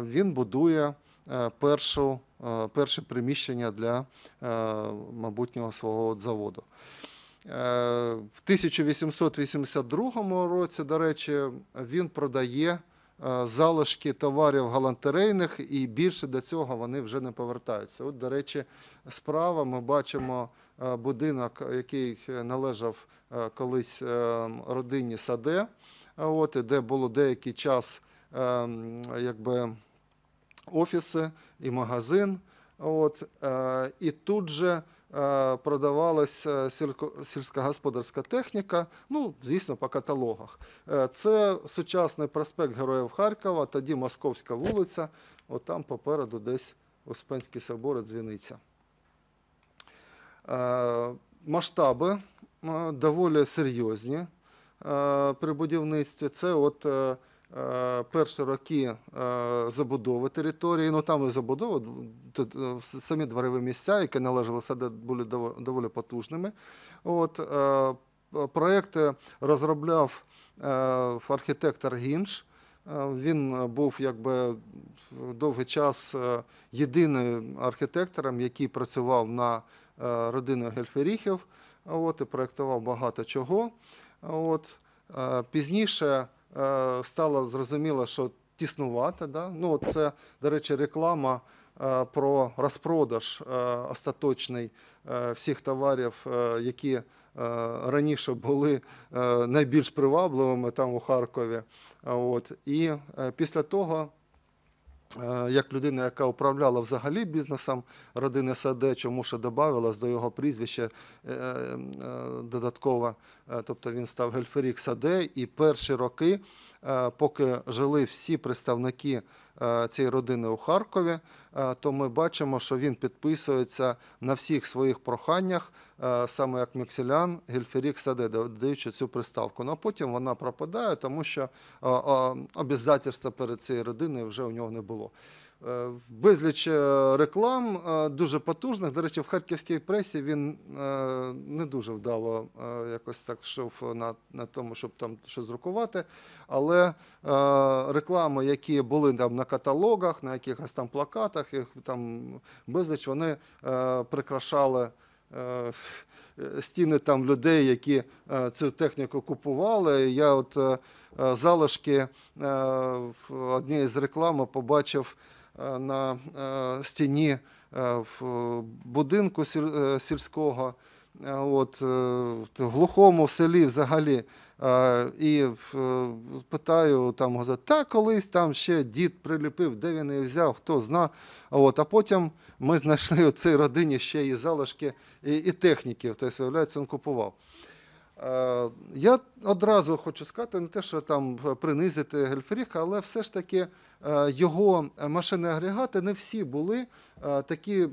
він будує першу, перше приміщення для майбутнього свого заводу. В 1882 році, до речі, він продає залишки товарів галантерейних, і більше до цього вони вже не повертаються. От, до речі, справа ми бачимо е, будинок, який належав е, колись е, родині Саде, от, де було деякий час е, якби, офіси і магазин. От, е, і тут же е, продавалась е, сільськогосподарська техніка, ну, звісно, по каталогах. Е, Це сучасний проспект Героїв Харкова, тоді Московська вулиця, от там попереду десь Успенський собор і дзвіниця. Е, Масштаби е, доволі серйозні е, при будівництві. Це от е, е, перші роки е, забудови території, ну там і забудова, тут е, самі дворові місця, які належали сади, були доволі потужними. От, е, проекти розробляв е, архітектор Гінш. Е, Він е, був якби довгий час е, єдиним архітектором, який працював на е, родину Гельферіхів, от, і проєктував багато чого. От. Е, Пізніше е, стало зрозуміло, що тіснувати. Да? Ну, це, до речі, реклама е, про розпродаж е, остаточний е, всіх товарів, е, які е, раніше були е, найбільш привабливими там у Харкові. От. І е, після того, е, як людина, яка управляла взагалі бізнесом родини Саде, чому ще додавалось до його прізвища е, е, додатково, е, тобто він став Гельферік Саде, і перші роки, е, поки жили всі представники е, цієї родини у Харкові, е, то ми бачимо, що він підписується на всіх своїх проханнях, е, саме як Мікселян, Гельферік Саде, даючи цю приставку. Ну а потім вона пропадає, тому що е, е, обов'язательства перед цією родиною вже у нього не було. Е, Безліч е, реклам е, дуже потужних. До речі, в харківській пресі він не дуже вдало якось так йшов на, на тому, щоб там щось друкувати. Але реклами, які були там на каталогах, на якихось там плакатах, їх там безліч, вони прикрашали. Стіни там людей, які цю техніку купували. Я от залишки одній з реклам побачив на е, стіні е, в будинку е, сільського, е, от, е, в глухому селі взагалі. Е, І е, питаю там, та колись там ще дід приліпив, де він її взяв, хто зна. От, а потім ми знайшли у цій родині ще і залишки, і, і техніки. Тобто, виявляється, він купував. Е, Я одразу хочу сказати, не те, що там принизити Гельфріха, але все ж таки е, його машини агрегати не всі були е, такі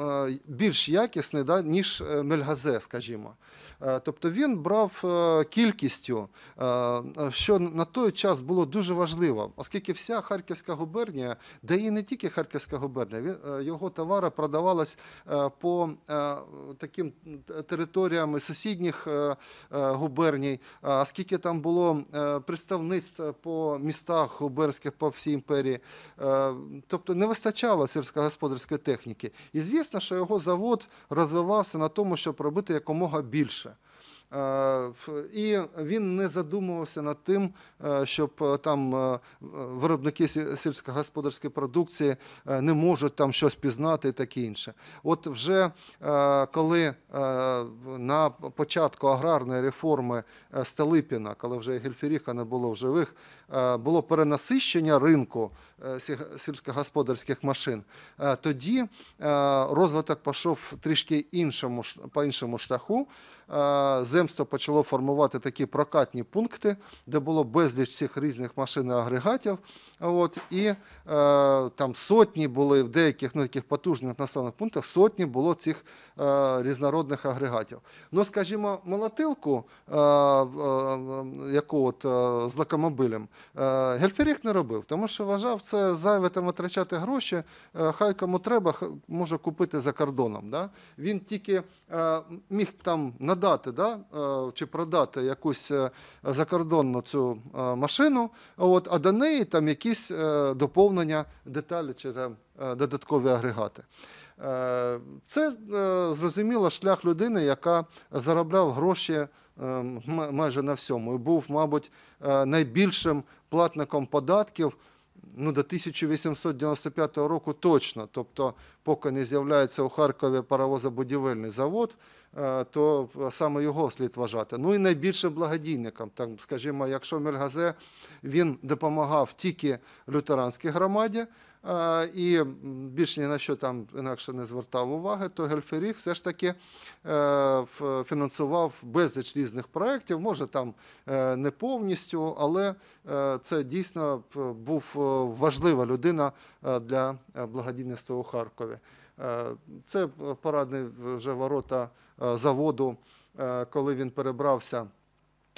е, більш якісні, ніж е, Мельгазе, скажімо. Е, Тобто він брав е, кількістю, е, що на той час було дуже важливо, оскільки вся Харківська губернія, де і не тільки Харківська губернія, його товари продавались е, по таким територіям сусідніх губерній, оскільки там було представництво по містах губернських по всій імперії, тобто не вистачало сільськогосподарської техніки. І звісно, що його завод розвивався на тому, щоб робити якомога більше. Е, І він не задумувався над тим, е, щоб е, там виробники сільськогосподарської продукції не можуть там щось пізнати і таке інше. От вже коли на початку аграрної реформи Сталипіна, коли вже Гельферіха не було в живих, було перенасищення ринку е, сільськогосподарських машин, е, тоді е, розвиток пішов трішки іншому, по іншому шляху. Е, Земство почало формувати такі прокатні пункти, де було безліч цих різних машин і агрегатів. От, і е, там сотні були в деяких ну, таких потужних населених пунктах, сотні було цих е, різнородних агрегатів. Ну, скажімо, молотилку, е, е, яку от, е, з локомобилем, е, Гельферік не робив, тому що вважав це зайве там витрачати гроші. Е, хай кому треба, може купити за кордоном. Да? Він тільки е, міг там надати да, е, чи продати якусь е, закордонну цю е, машину, от, а до неї там якісь е, доповнення, деталі чи там, е, додаткові агрегати. Е, Це е, зрозуміло шлях людини, яка заробляв гроші е, майже на всьому. І був, мабуть, е, найбільшим платником податків ну, до 1895 року точно. Тобто, поки не з'являється у Харкові паровозобудівельний завод, е, то саме його слід вважати. Ну і найбільшим благодійником. Там, скажімо, якщо Мельгазе він допомагав тільки лютеранській громаді. Е, І більш ні на що там інакше не звертав уваги, то Гельферіх все ж таки е, фінансував безліч різних проєктів, може там е, не повністю, але це дійсно був важлива людина для благодійництва у Харкові. Це парадні вже ворота заводу, коли він перебрався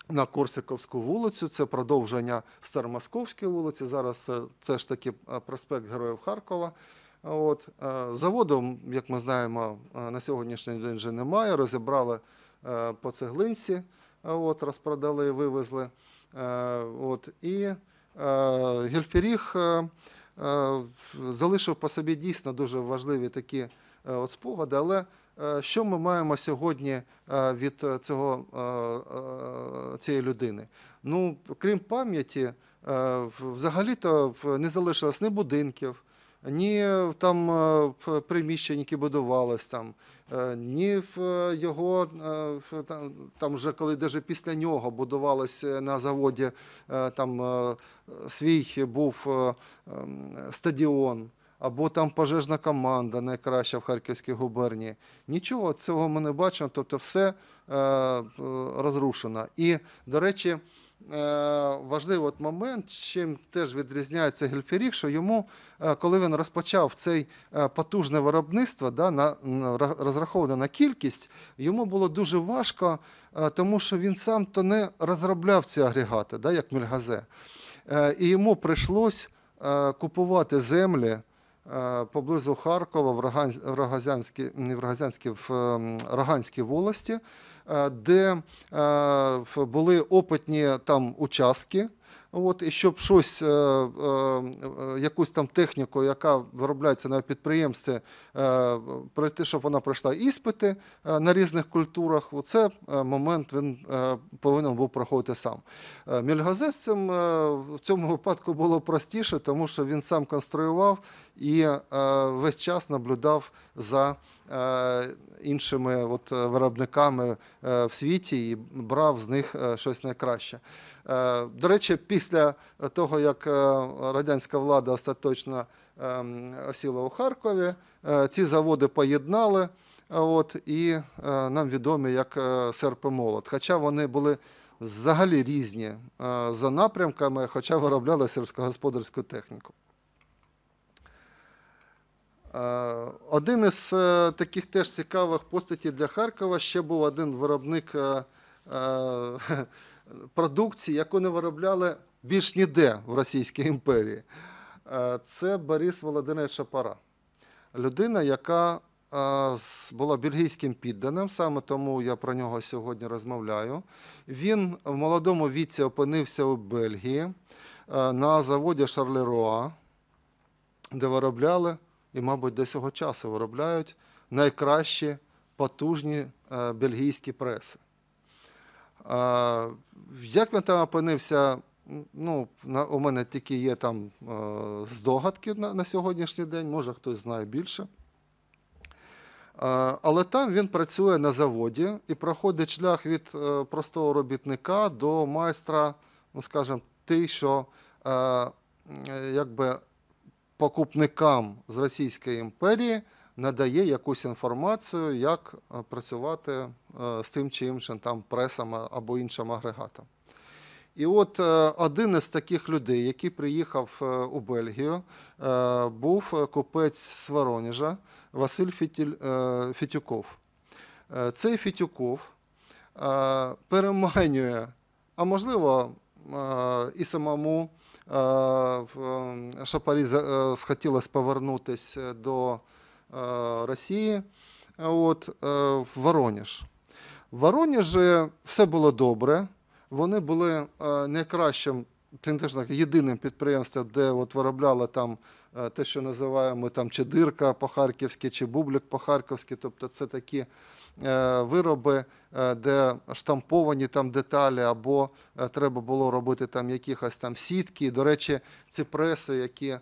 на Корсиковську вулицю. Це продовження Старомосковської вулиці. Зараз це, це ж таки е, проспект Героїв Харкова. От, е, заводу, як ми знаємо, е, на сьогоднішній день вже немає. Розібрали по цеглинці, от, розпродали і вивезли. От, і Гельферіх в- залишив по собі дійсно дуже важливі такі от спогади. Але що ми маємо сьогодні е, від е, цього, е, е, цієї людини? Ну, крім пам'яті, е, взагалі-то не залишилось ні будинків, ні е, там е, приміщень, які будувались там, е, ні в е, його е, там, вже коли даже після нього будувалось е, на заводі е, там е, свій був е, стадіон. Або там пожежна команда найкраща в Харківській губернії. Нічого цього ми не бачимо, тобто все е, е, розрушено. І, до речі, е, важливий от момент, чим теж відрізняється Гельферік, що йому, коли він розпочав цей потужне виробництво, да, на, розраховане на кількість, йому було дуже важко, тому що він сам то не розробляв ці агрегати, да, як Мільгазе. І йому прийшлось купувати землі поблизу Харкова в Рогазянській, в Рогазянській, в ем, Роганській волості, е, де е, були опитні там участки. От, і щоб щось, е, е, е, якусь там техніку, яка виробляється на підприємстві, пройти, щоб вона пройшла іспити на різних культурах, це момент він повинен був проходити сам. Е, Мільгазе з цим в цьому випадку було простіше, тому що він сам конструював і весь час наблюдав за іншими от, виробниками в світі і брав з них щось найкраще. До речі, після того, як е, радянська влада остаточно ем, осіла у Харкові, е, ці заводи поєднали. От, і е, нам відомі як е, серп і молот. Хоча вони були взагалі різні е, за напрямками, хоча виробляли сільськогосподарську техніку. Е, Один із е, таких теж цікавих постатей для Харкова ще був один виробник е, е, *laughs* продукції, яку не виробляли більш ніде в Російській імперії. Е, Це Борис Володимирович Шапара. Людина, яка е, була бельгійським підданим, саме тому я про нього сьогодні розмовляю. Він в молодому віці опинився у Бельгії е, на заводі Шарлеруа, де виробляли, і, мабуть, до цього часу виробляють найкращі потужні бельгійські преси. Як він там опинився? Ну, на- у мене тільки є там е, здогадки на, на сьогоднішній день, може хтось знає більше. Е, Але там він працює на заводі і проходить шлях від е, простого робітника до майстра, ну скажімо, той, що е, якби покупникам з Російської імперії надає якусь інформацію, як працювати з тим чи іншим там пресом або іншим агрегатом. І от е, один із таких людей, який приїхав е, у Бельгію, е, був купець з Воронежа Василь Фітюков. Цей Фітюков переманює, а можливо, і самому Шапарі схотілося повернутися до Росії, от, в Воронеж. В Воронежі все було добре. Вони були е, найкращим, це не те, що так, єдиним підприємством, де от виробляли там е, те, що називаємо там чи дирка по-харківськи, чи бублик по-харківськи. Тобто це такі е, вироби, е, де штамповані там деталі, або треба було робити там якихось там сітки. До речі, ці преси, які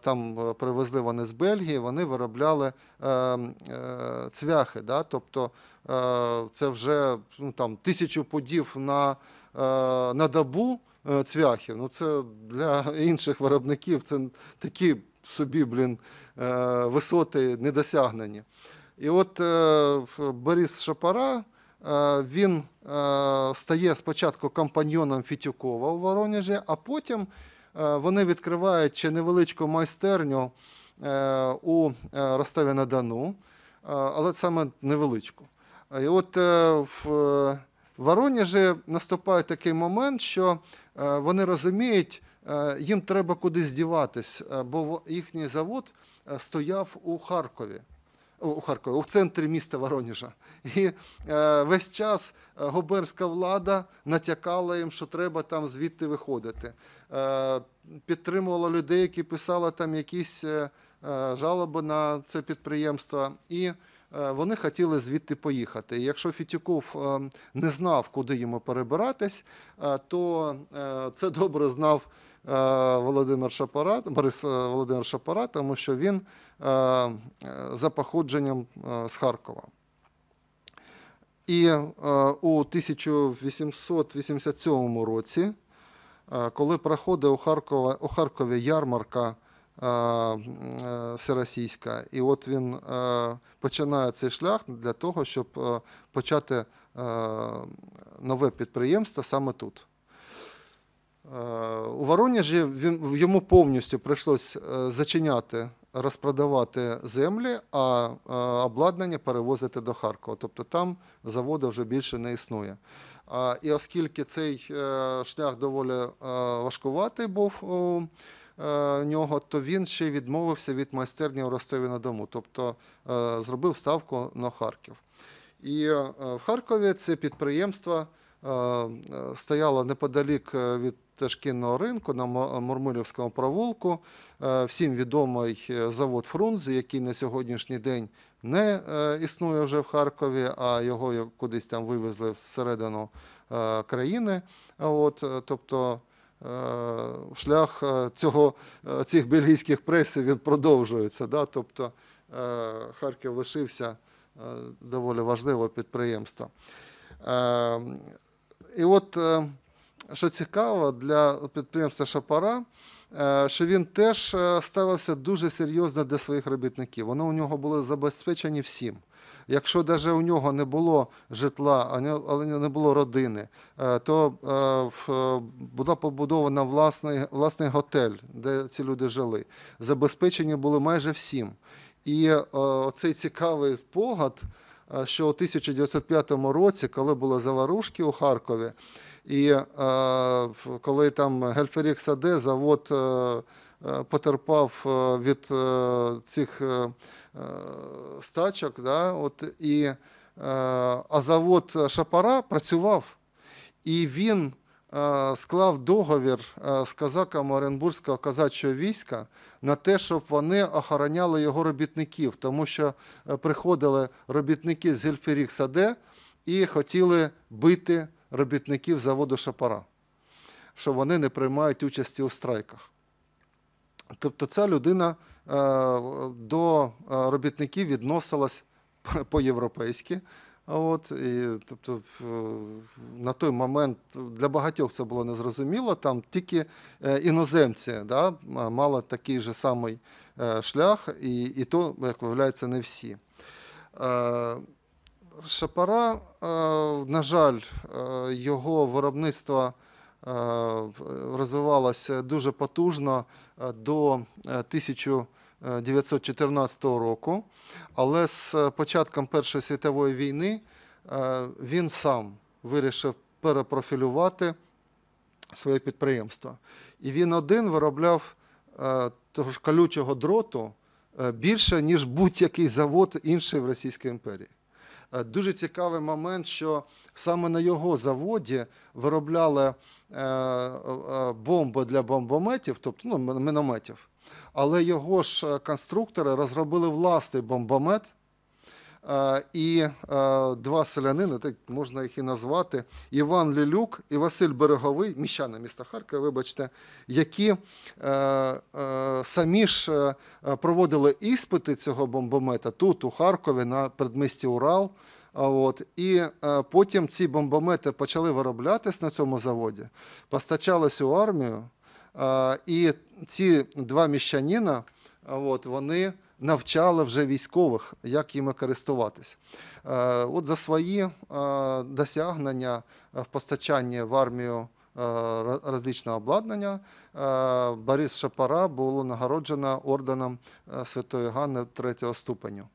там е, привезли вони з Бельгії, вони виробляли е, м, е, цвяхи. Да? Тобто е, це вже ну, там, тисячу подів на, е, на добу е, цвяхів. Ну, це для *laughs* інших виробників це такі собі, блін, е, висоти недосягнені. І от е, Борис Шапара, е, він е, стає спочатку компаньйоном Фітюкова у Воронежі, а потім е, вони відкривають ще невеличку майстерню е, у е, Ростові-на-Дону, е, але саме невеличку. І от е, в е, Воронежі наступає такий момент, що е, вони розуміють, е, їм треба кудись діватись, е, бо їхній завод е, стояв у Харкові. У Харкові, в центрі міста Воронежа. І е, весь час е, губернська влада натякала їм, що треба там звідти виходити. Е, підтримувала людей, які писали там якісь е, е, жалоби на це підприємство. І вони хотіли звідти поїхати. Якщо Фітюков не знав, куди йому перебиратись, то це добре знав Володимир Шапара, Борис Володимир Шапара, тому що він за походженням з Харкова. І у 1887 році, коли проходить у, Харкова, у Харкові ярмарка е, е, всеросійська, і от він е, починає цей шлях для того, щоб е, почати е, нове підприємство саме тут. Е, У Воронежі він, йому повністю прийшлось е, зачиняти, розпродавати землі, а е, обладнання перевозити до Харкова. Тобто там заводу вже більше не існує. І оскільки цей е, шлях доволі е, важкуватий був у е, нього, то він ще й відмовився від майстерні у Ростові-на-Дому, тобто е, зробив ставку на Харків. І в Харкові це підприємство стояло неподалік від Ташкінного ринку на Мурмилівському провулку. Всім відомий завод Фрунзе, який на сьогоднішній день не е, існує вже в Харкові, а його кудись там вивезли всередину е, країни. От, е, тобто шлях цього, цих бельгійських пресів він продовжується. Да? Тобто Харків лишився доволі важливе підприємство. І от, що цікаво для підприємства Шапара, е, що він теж е, ставився дуже серйозно для своїх робітників. Вони у нього були забезпечені всім. якщо навіть у нього не було житла, але не було родини, е, то була побудована власний, власний готель, де ці люди жили. Забезпечені були майже всім. І оцей цікавий спогад, що у 1905 році, коли були заварушки у Харкові, і е, коли там Гельферік Саде, завод е, е, потерпав від цих стачок, да, от, і, а завод Шапара працював. І він склав договір з казаками Оренбурзького казачого війська на те, щоб вони охороняли його робітників, тому що приходили робітники з Гельферік Саде і хотіли бити робітників заводу Шапара, що вони не приймають участі у страйках. Тобто ця людина е, до е, робітників відносилась *laughs* по-європейськи. От, і, тобто, на той момент для багатьох це було незрозуміло. Там тільки е, іноземці да, мали такий же самий шлях, і, і то, як виявляється, не всі. Шапара, е, на жаль, е, його виробництво е, розвивалося дуже потужно до е, 1914 року, але з початком Першої світової війни він сам вирішив перепрофілювати своє підприємство. І він один виробляв того ж колючого дроту більше, ніж будь-який завод інший в Російській імперії. Е, Дуже цікавий момент, що саме на його заводі виробляли е, е, бомби для бомбометів, тобто ну, мін- мінометів. Але його ж конструктори розробили власний бомбомет. Е, І е, два селянини, так можна їх і назвати, Іван Лілюк і Василь Береговий, міщани міста Харкова, вибачте, які е, самі ж проводили іспити цього бомбомета тут, у Харкові, на предмісті Урал. От, і потім ці бомбомети почали вироблятись на цьому заводі, постачались у армію. І ці два міщаніна, от, вони навчали вже військових, як їми користуватись. Е, От за свої е, досягнення в постачанні в армію е, различного обладнання е, Борис Шапара було нагороджено орденом е, Святої Ганни третього ступеню.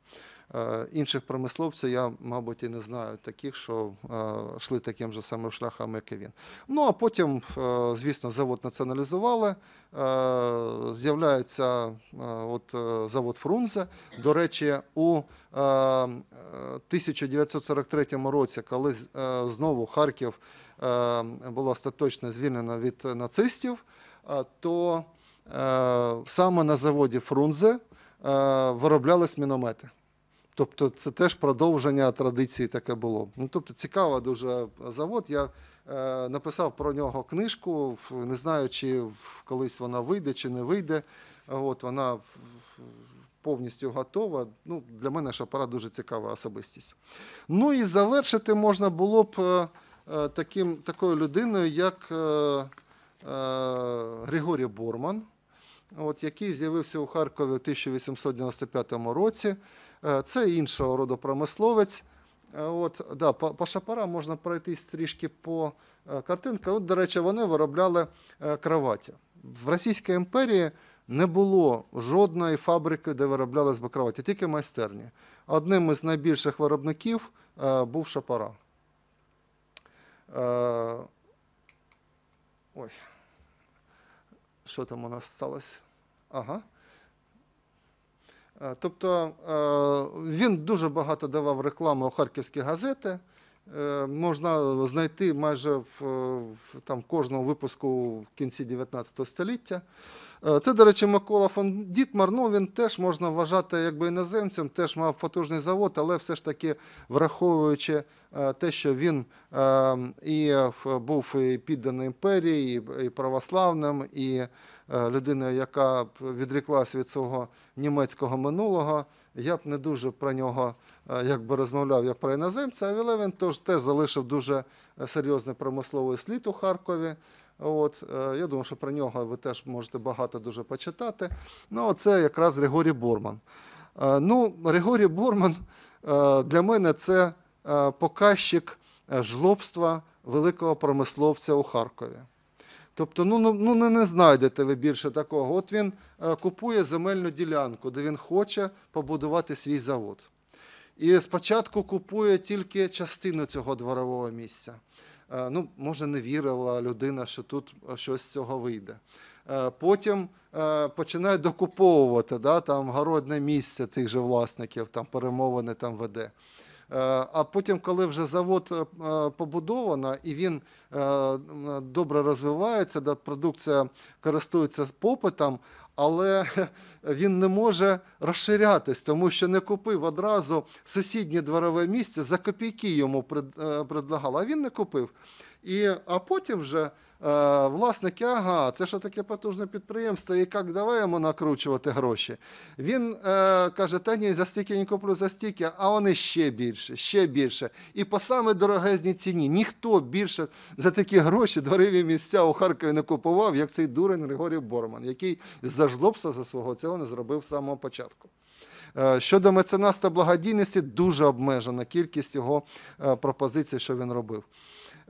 Е, Інших промисловців я, мабуть, і не знаю таких, що е, йшли таким же самим шляхом, як і він. Ну а потім, е, звісно, завод націоналізували. З'являється от, завод Фрунзе. До речі, у е, е, 1943 році, коли знову Харків було остаточно звільнено від нацистів, то саме на заводі Фрунзе вироблялись міномети. Тобто це теж продовження традиції таке було. Ну, тобто цікавий дуже завод. Я е, написав про нього книжку, не знаю, чи колись вона вийде, чи не вийде. От, вона повністю готова. Ну, для мене Шапара дуже цікава особистість. Ну і завершити можна було б е, е, таким, такою людиною, як е, е, Григорій Борман от, який з'явився у Харкові у 1895 році. Е, Це іншого роду промисловець. Е, От, да, по, по шапара можна пройтись трішки по е, картинкам. От, до речі, вони виробляли кроваті. В Російській імперії не було жодної фабрики, де вироблялись би кроваті, тільки майстерні. Одним із найбільших виробників був шапара. Ой. Що там у нас сталося? Ага. Е, Тобто е, він дуже багато давав реклами у харківські газети. Е, Можна знайти майже в, там, кожному випуску в кінці 19 століття. Це, до речі, Микола фон Дітмар. Ну, він теж можна вважати якби іноземцем, теж мав потужний завод, але все ж таки, враховуючи те, що він і був і підданий імперії, і, православним, і людиною, яка б відріклась від свого німецького минулого, я б не дуже про нього е, якби розмовляв як про іноземця, але він теж, теж залишив дуже е, серйозний промисловий слід у Харкові. От, е, я думаю, що про нього ви теж можете багато дуже почитати. Ну, це якраз Григорій Борман. Е, Ну, Григорій Борман е, для мене це е, показчик е, жлобства великого промисловця у Харкові. Тобто, ну, ну, ну не, не знайдете ви більше такого. От він е, купує земельну ділянку, де він хоче побудувати свій завод. І спочатку купує тільки частину цього дворового місця. Е, Ну, може, не вірила людина, що тут е, щось з цього вийде. Потім починає докуповувати да, там, городне місце тих же власників, там, перемовини там веде. Е, А потім, коли вже завод е, е, побудовано і він добре розвивається, да, продукція користується попитом, але *laughs* він не може розширятись, тому що не купив одразу сусіднє дворове місце, за копійки йому пред- предлагали, а він не купив. І, а потім вже власники, ага, це що таке потужне підприємство, і як давай йому накручувати гроші. Він е, каже, та ні, за стільки не куплю за стільки, а вони ще більше, ще більше. І по саме дорогезній ціні. Ніхто більше за такі гроші дворові місця у Харкові не купував, як цей дурень Григорій Борман, який за жлобства за свого цього не зробив з самого початку. Е, Щодо меценатства благодійності, дуже обмежена кількість його е, пропозицій, що він робив.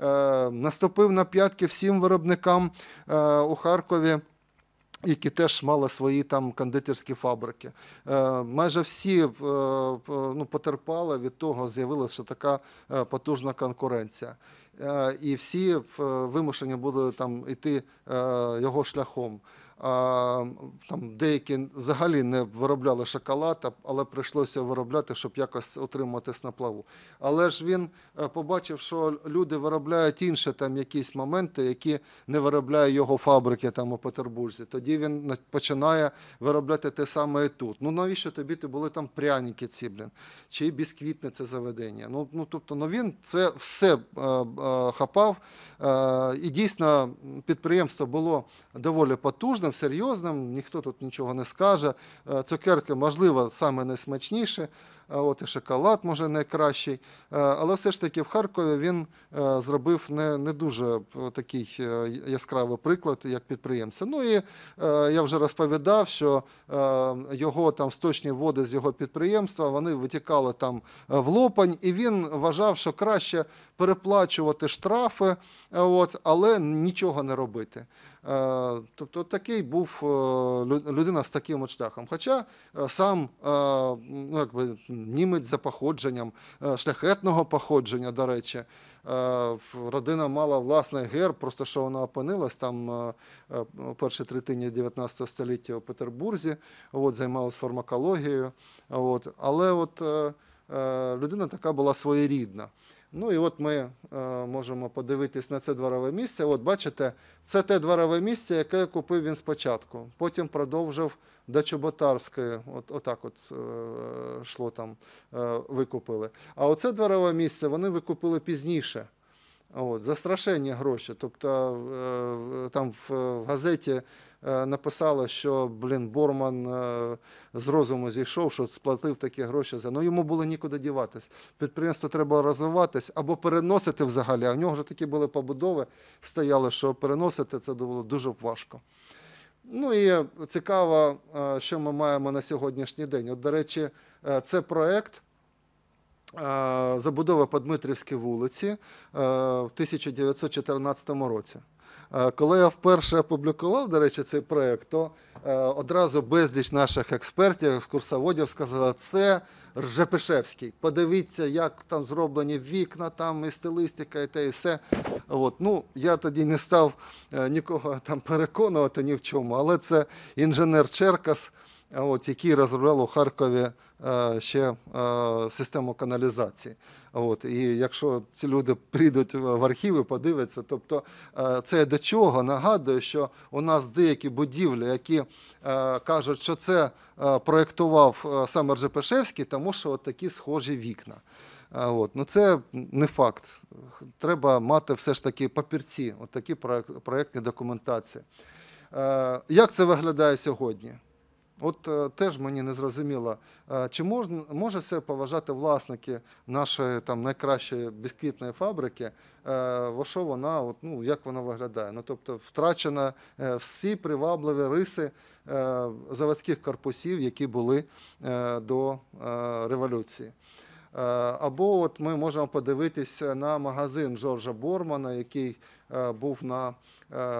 Е, Наступив на п'ятки всім виробникам е, у Харкові. Які теж мали свої там кондитерські фабрики. Е, майже всі ну, потерпали від того, з'явилася така потужна конкуренція. І всі вимушені були там йти його шляхом. Там деякі взагалі не виробляли шоколад, але прийшлося виробляти, щоб якось утримуватись на плаву. Але ж він е, побачив, що люди виробляють інші там якісь моменти, які не виробляє його фабрики там у Петербурзі. Тоді він починає виробляти те саме і тут. Ну навіщо тобі ти були там пряники ці, блін, чи бісквітне це заведення? Ну, ну тобто, ну він це все е, е, хапав. Е, і дійсно підприємство було доволі потужним, серйозним, ніхто тут нічого не скаже. Е, Цукерки, можливо, саме найсмачніші, а от і шоколад може найкращий. Е, Але все ж таки в Харкові він е, зробив не, не дуже е, такий е, яскравий приклад, як підприємця. Ну і е, я вже розповідав, що е, його там сточні води з його підприємства вони витікали там е, в лопань, і він вважав, що краще переплачувати штрафи, е, от, але нічого не робити. Е, Тобто такий був е, людина з таким от шляхом. Хоча е, сам е, ну, якби, німець за походженням, е, шляхетного походження, до речі, Е, родина мала власний герб, просто що вона опинилась там е, у першій третині 19 століття у Петербурзі, от, займалась фармакологією. От, але от, людина така була своєрідна. Ну і от ми е, можемо подивитись на це дворове місце. От бачите, це те дворове місце, яке купив він спочатку. Потім продовжив до Чоботарської, от, отак от е, йшло там, е, викупили. А оце дворове місце вони викупили пізніше. От, за страшенні гроші. Тобто там в газеті е, написали, що блін, Борман е, з розуму зійшов, що сплатив такі гроші за. Ну йому було нікуди діватись. Підприємство треба розвиватись або переносити взагалі. А в нього вже такі були побудови, стояли, що переносити це було дуже важко. Ну і цікаво, е, що ми маємо на сьогоднішній день. От, до речі, це проект забудови по Дмитрівській вулиці в 1914 році. Е, Коли я вперше опублікував, до речі, цей проект, то е, одразу безліч наших експертів, екскурсоводів сказали, це Ржепишевський. Подивіться, як там зроблені вікна, там і стилистика, і те, і все. От. Ну, я тоді не став е, нікого там переконувати ні в чому, але це інженер Черкас, от, який розробляв у Харкові е, ще е, систему каналізації. От, і якщо ці люди прийдуть в архіви, подивляться, тобто е, це до чого нагадує, що у нас деякі будівлі, які кажуть, що це проєктував саме Ржепешевський, тому що от такі схожі вікна. От. Ну, це не факт. Треба мати все ж таки папірці, от такі проєктні документації. Як це виглядає сьогодні? От е, теж мені не зрозуміло, е, чи можна, може це поважати власники нашої там, найкращої бісквітної фабрики, е, во що вона, от, ну, як вона виглядає. Ну, тобто втрачено всі привабливі риси заводських корпусів, які були до революції. Або от ми можемо подивитися на магазин Джорджа Бормана, який був на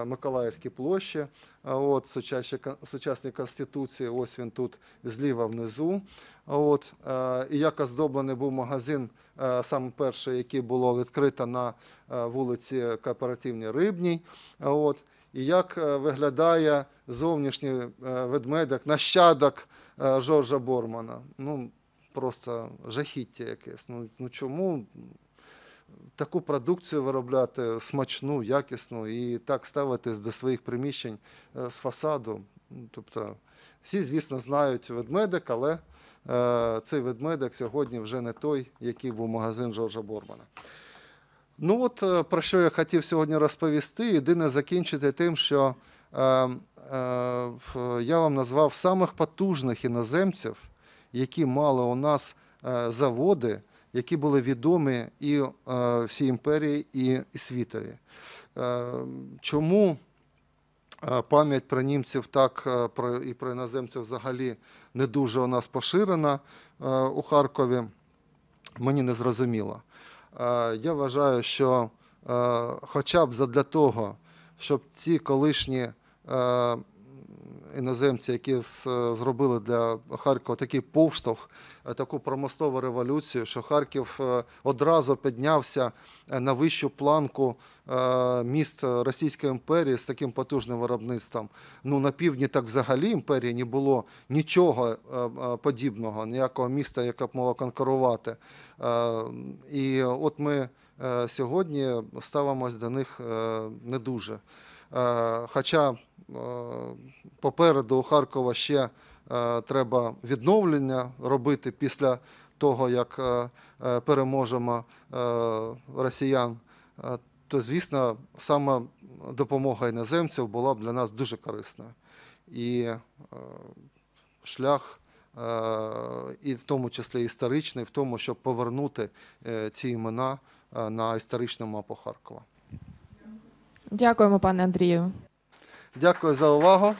Миколаївській площі. Е, От сучасні, сучасні конституції, ось він тут зліва внизу. От, е, і як оздоблений був магазин, е, саме перший, який було відкрито на е, вулиці Кооперативній Рибній. Е, От, і як е, виглядає зовнішній е, ведмедик, нащадок е, Жоржа Бормана. Ну, просто жахіття якесь. Ну, ну чому таку продукцію виробляти смачну, якісну і так ставитись до своїх приміщень е, з фасаду? Тобто, всі, звісно, знають ведмедик, але е, цей ведмедик сьогодні вже не той, який був магазин Жоржа Бормана. Ну от е, про що я хотів сьогодні розповісти. Єдине закінчити тим, що е, е, я вам назвав самих потужних іноземців, які мали у нас заводи, які були відомі і е, всій імперії, і, світові. Е, чому е, пам'ять про німців так про, і про іноземців взагалі не дуже у нас поширена у Харкові, мені не зрозуміло. Я вважаю, що хоча б задля того, щоб ці колишні іноземці, які зробили для Харкова такий повштовх, таку промислову революцію, що Харків е, одразу піднявся е, на вищу планку е, міст Російської імперії з таким потужним виробництвом. Ну на півдні так взагалі імперії не було нічого подібного, ніякого міста, яке б могло конкурувати. І от ми сьогодні ставимось до них не дуже. Хоча попереду у Харкова ще треба відновлення робити після того, як е, е, переможемо е, росіян, е, то, звісно, саме допомога іноземців була б для нас дуже корисною. І е, шлях, е, і в тому числі історичний, в тому, щоб повернути е, ці імена е, на історичну мапу Харкова. Дякуємо, пане Андрію. Дякую за увагу.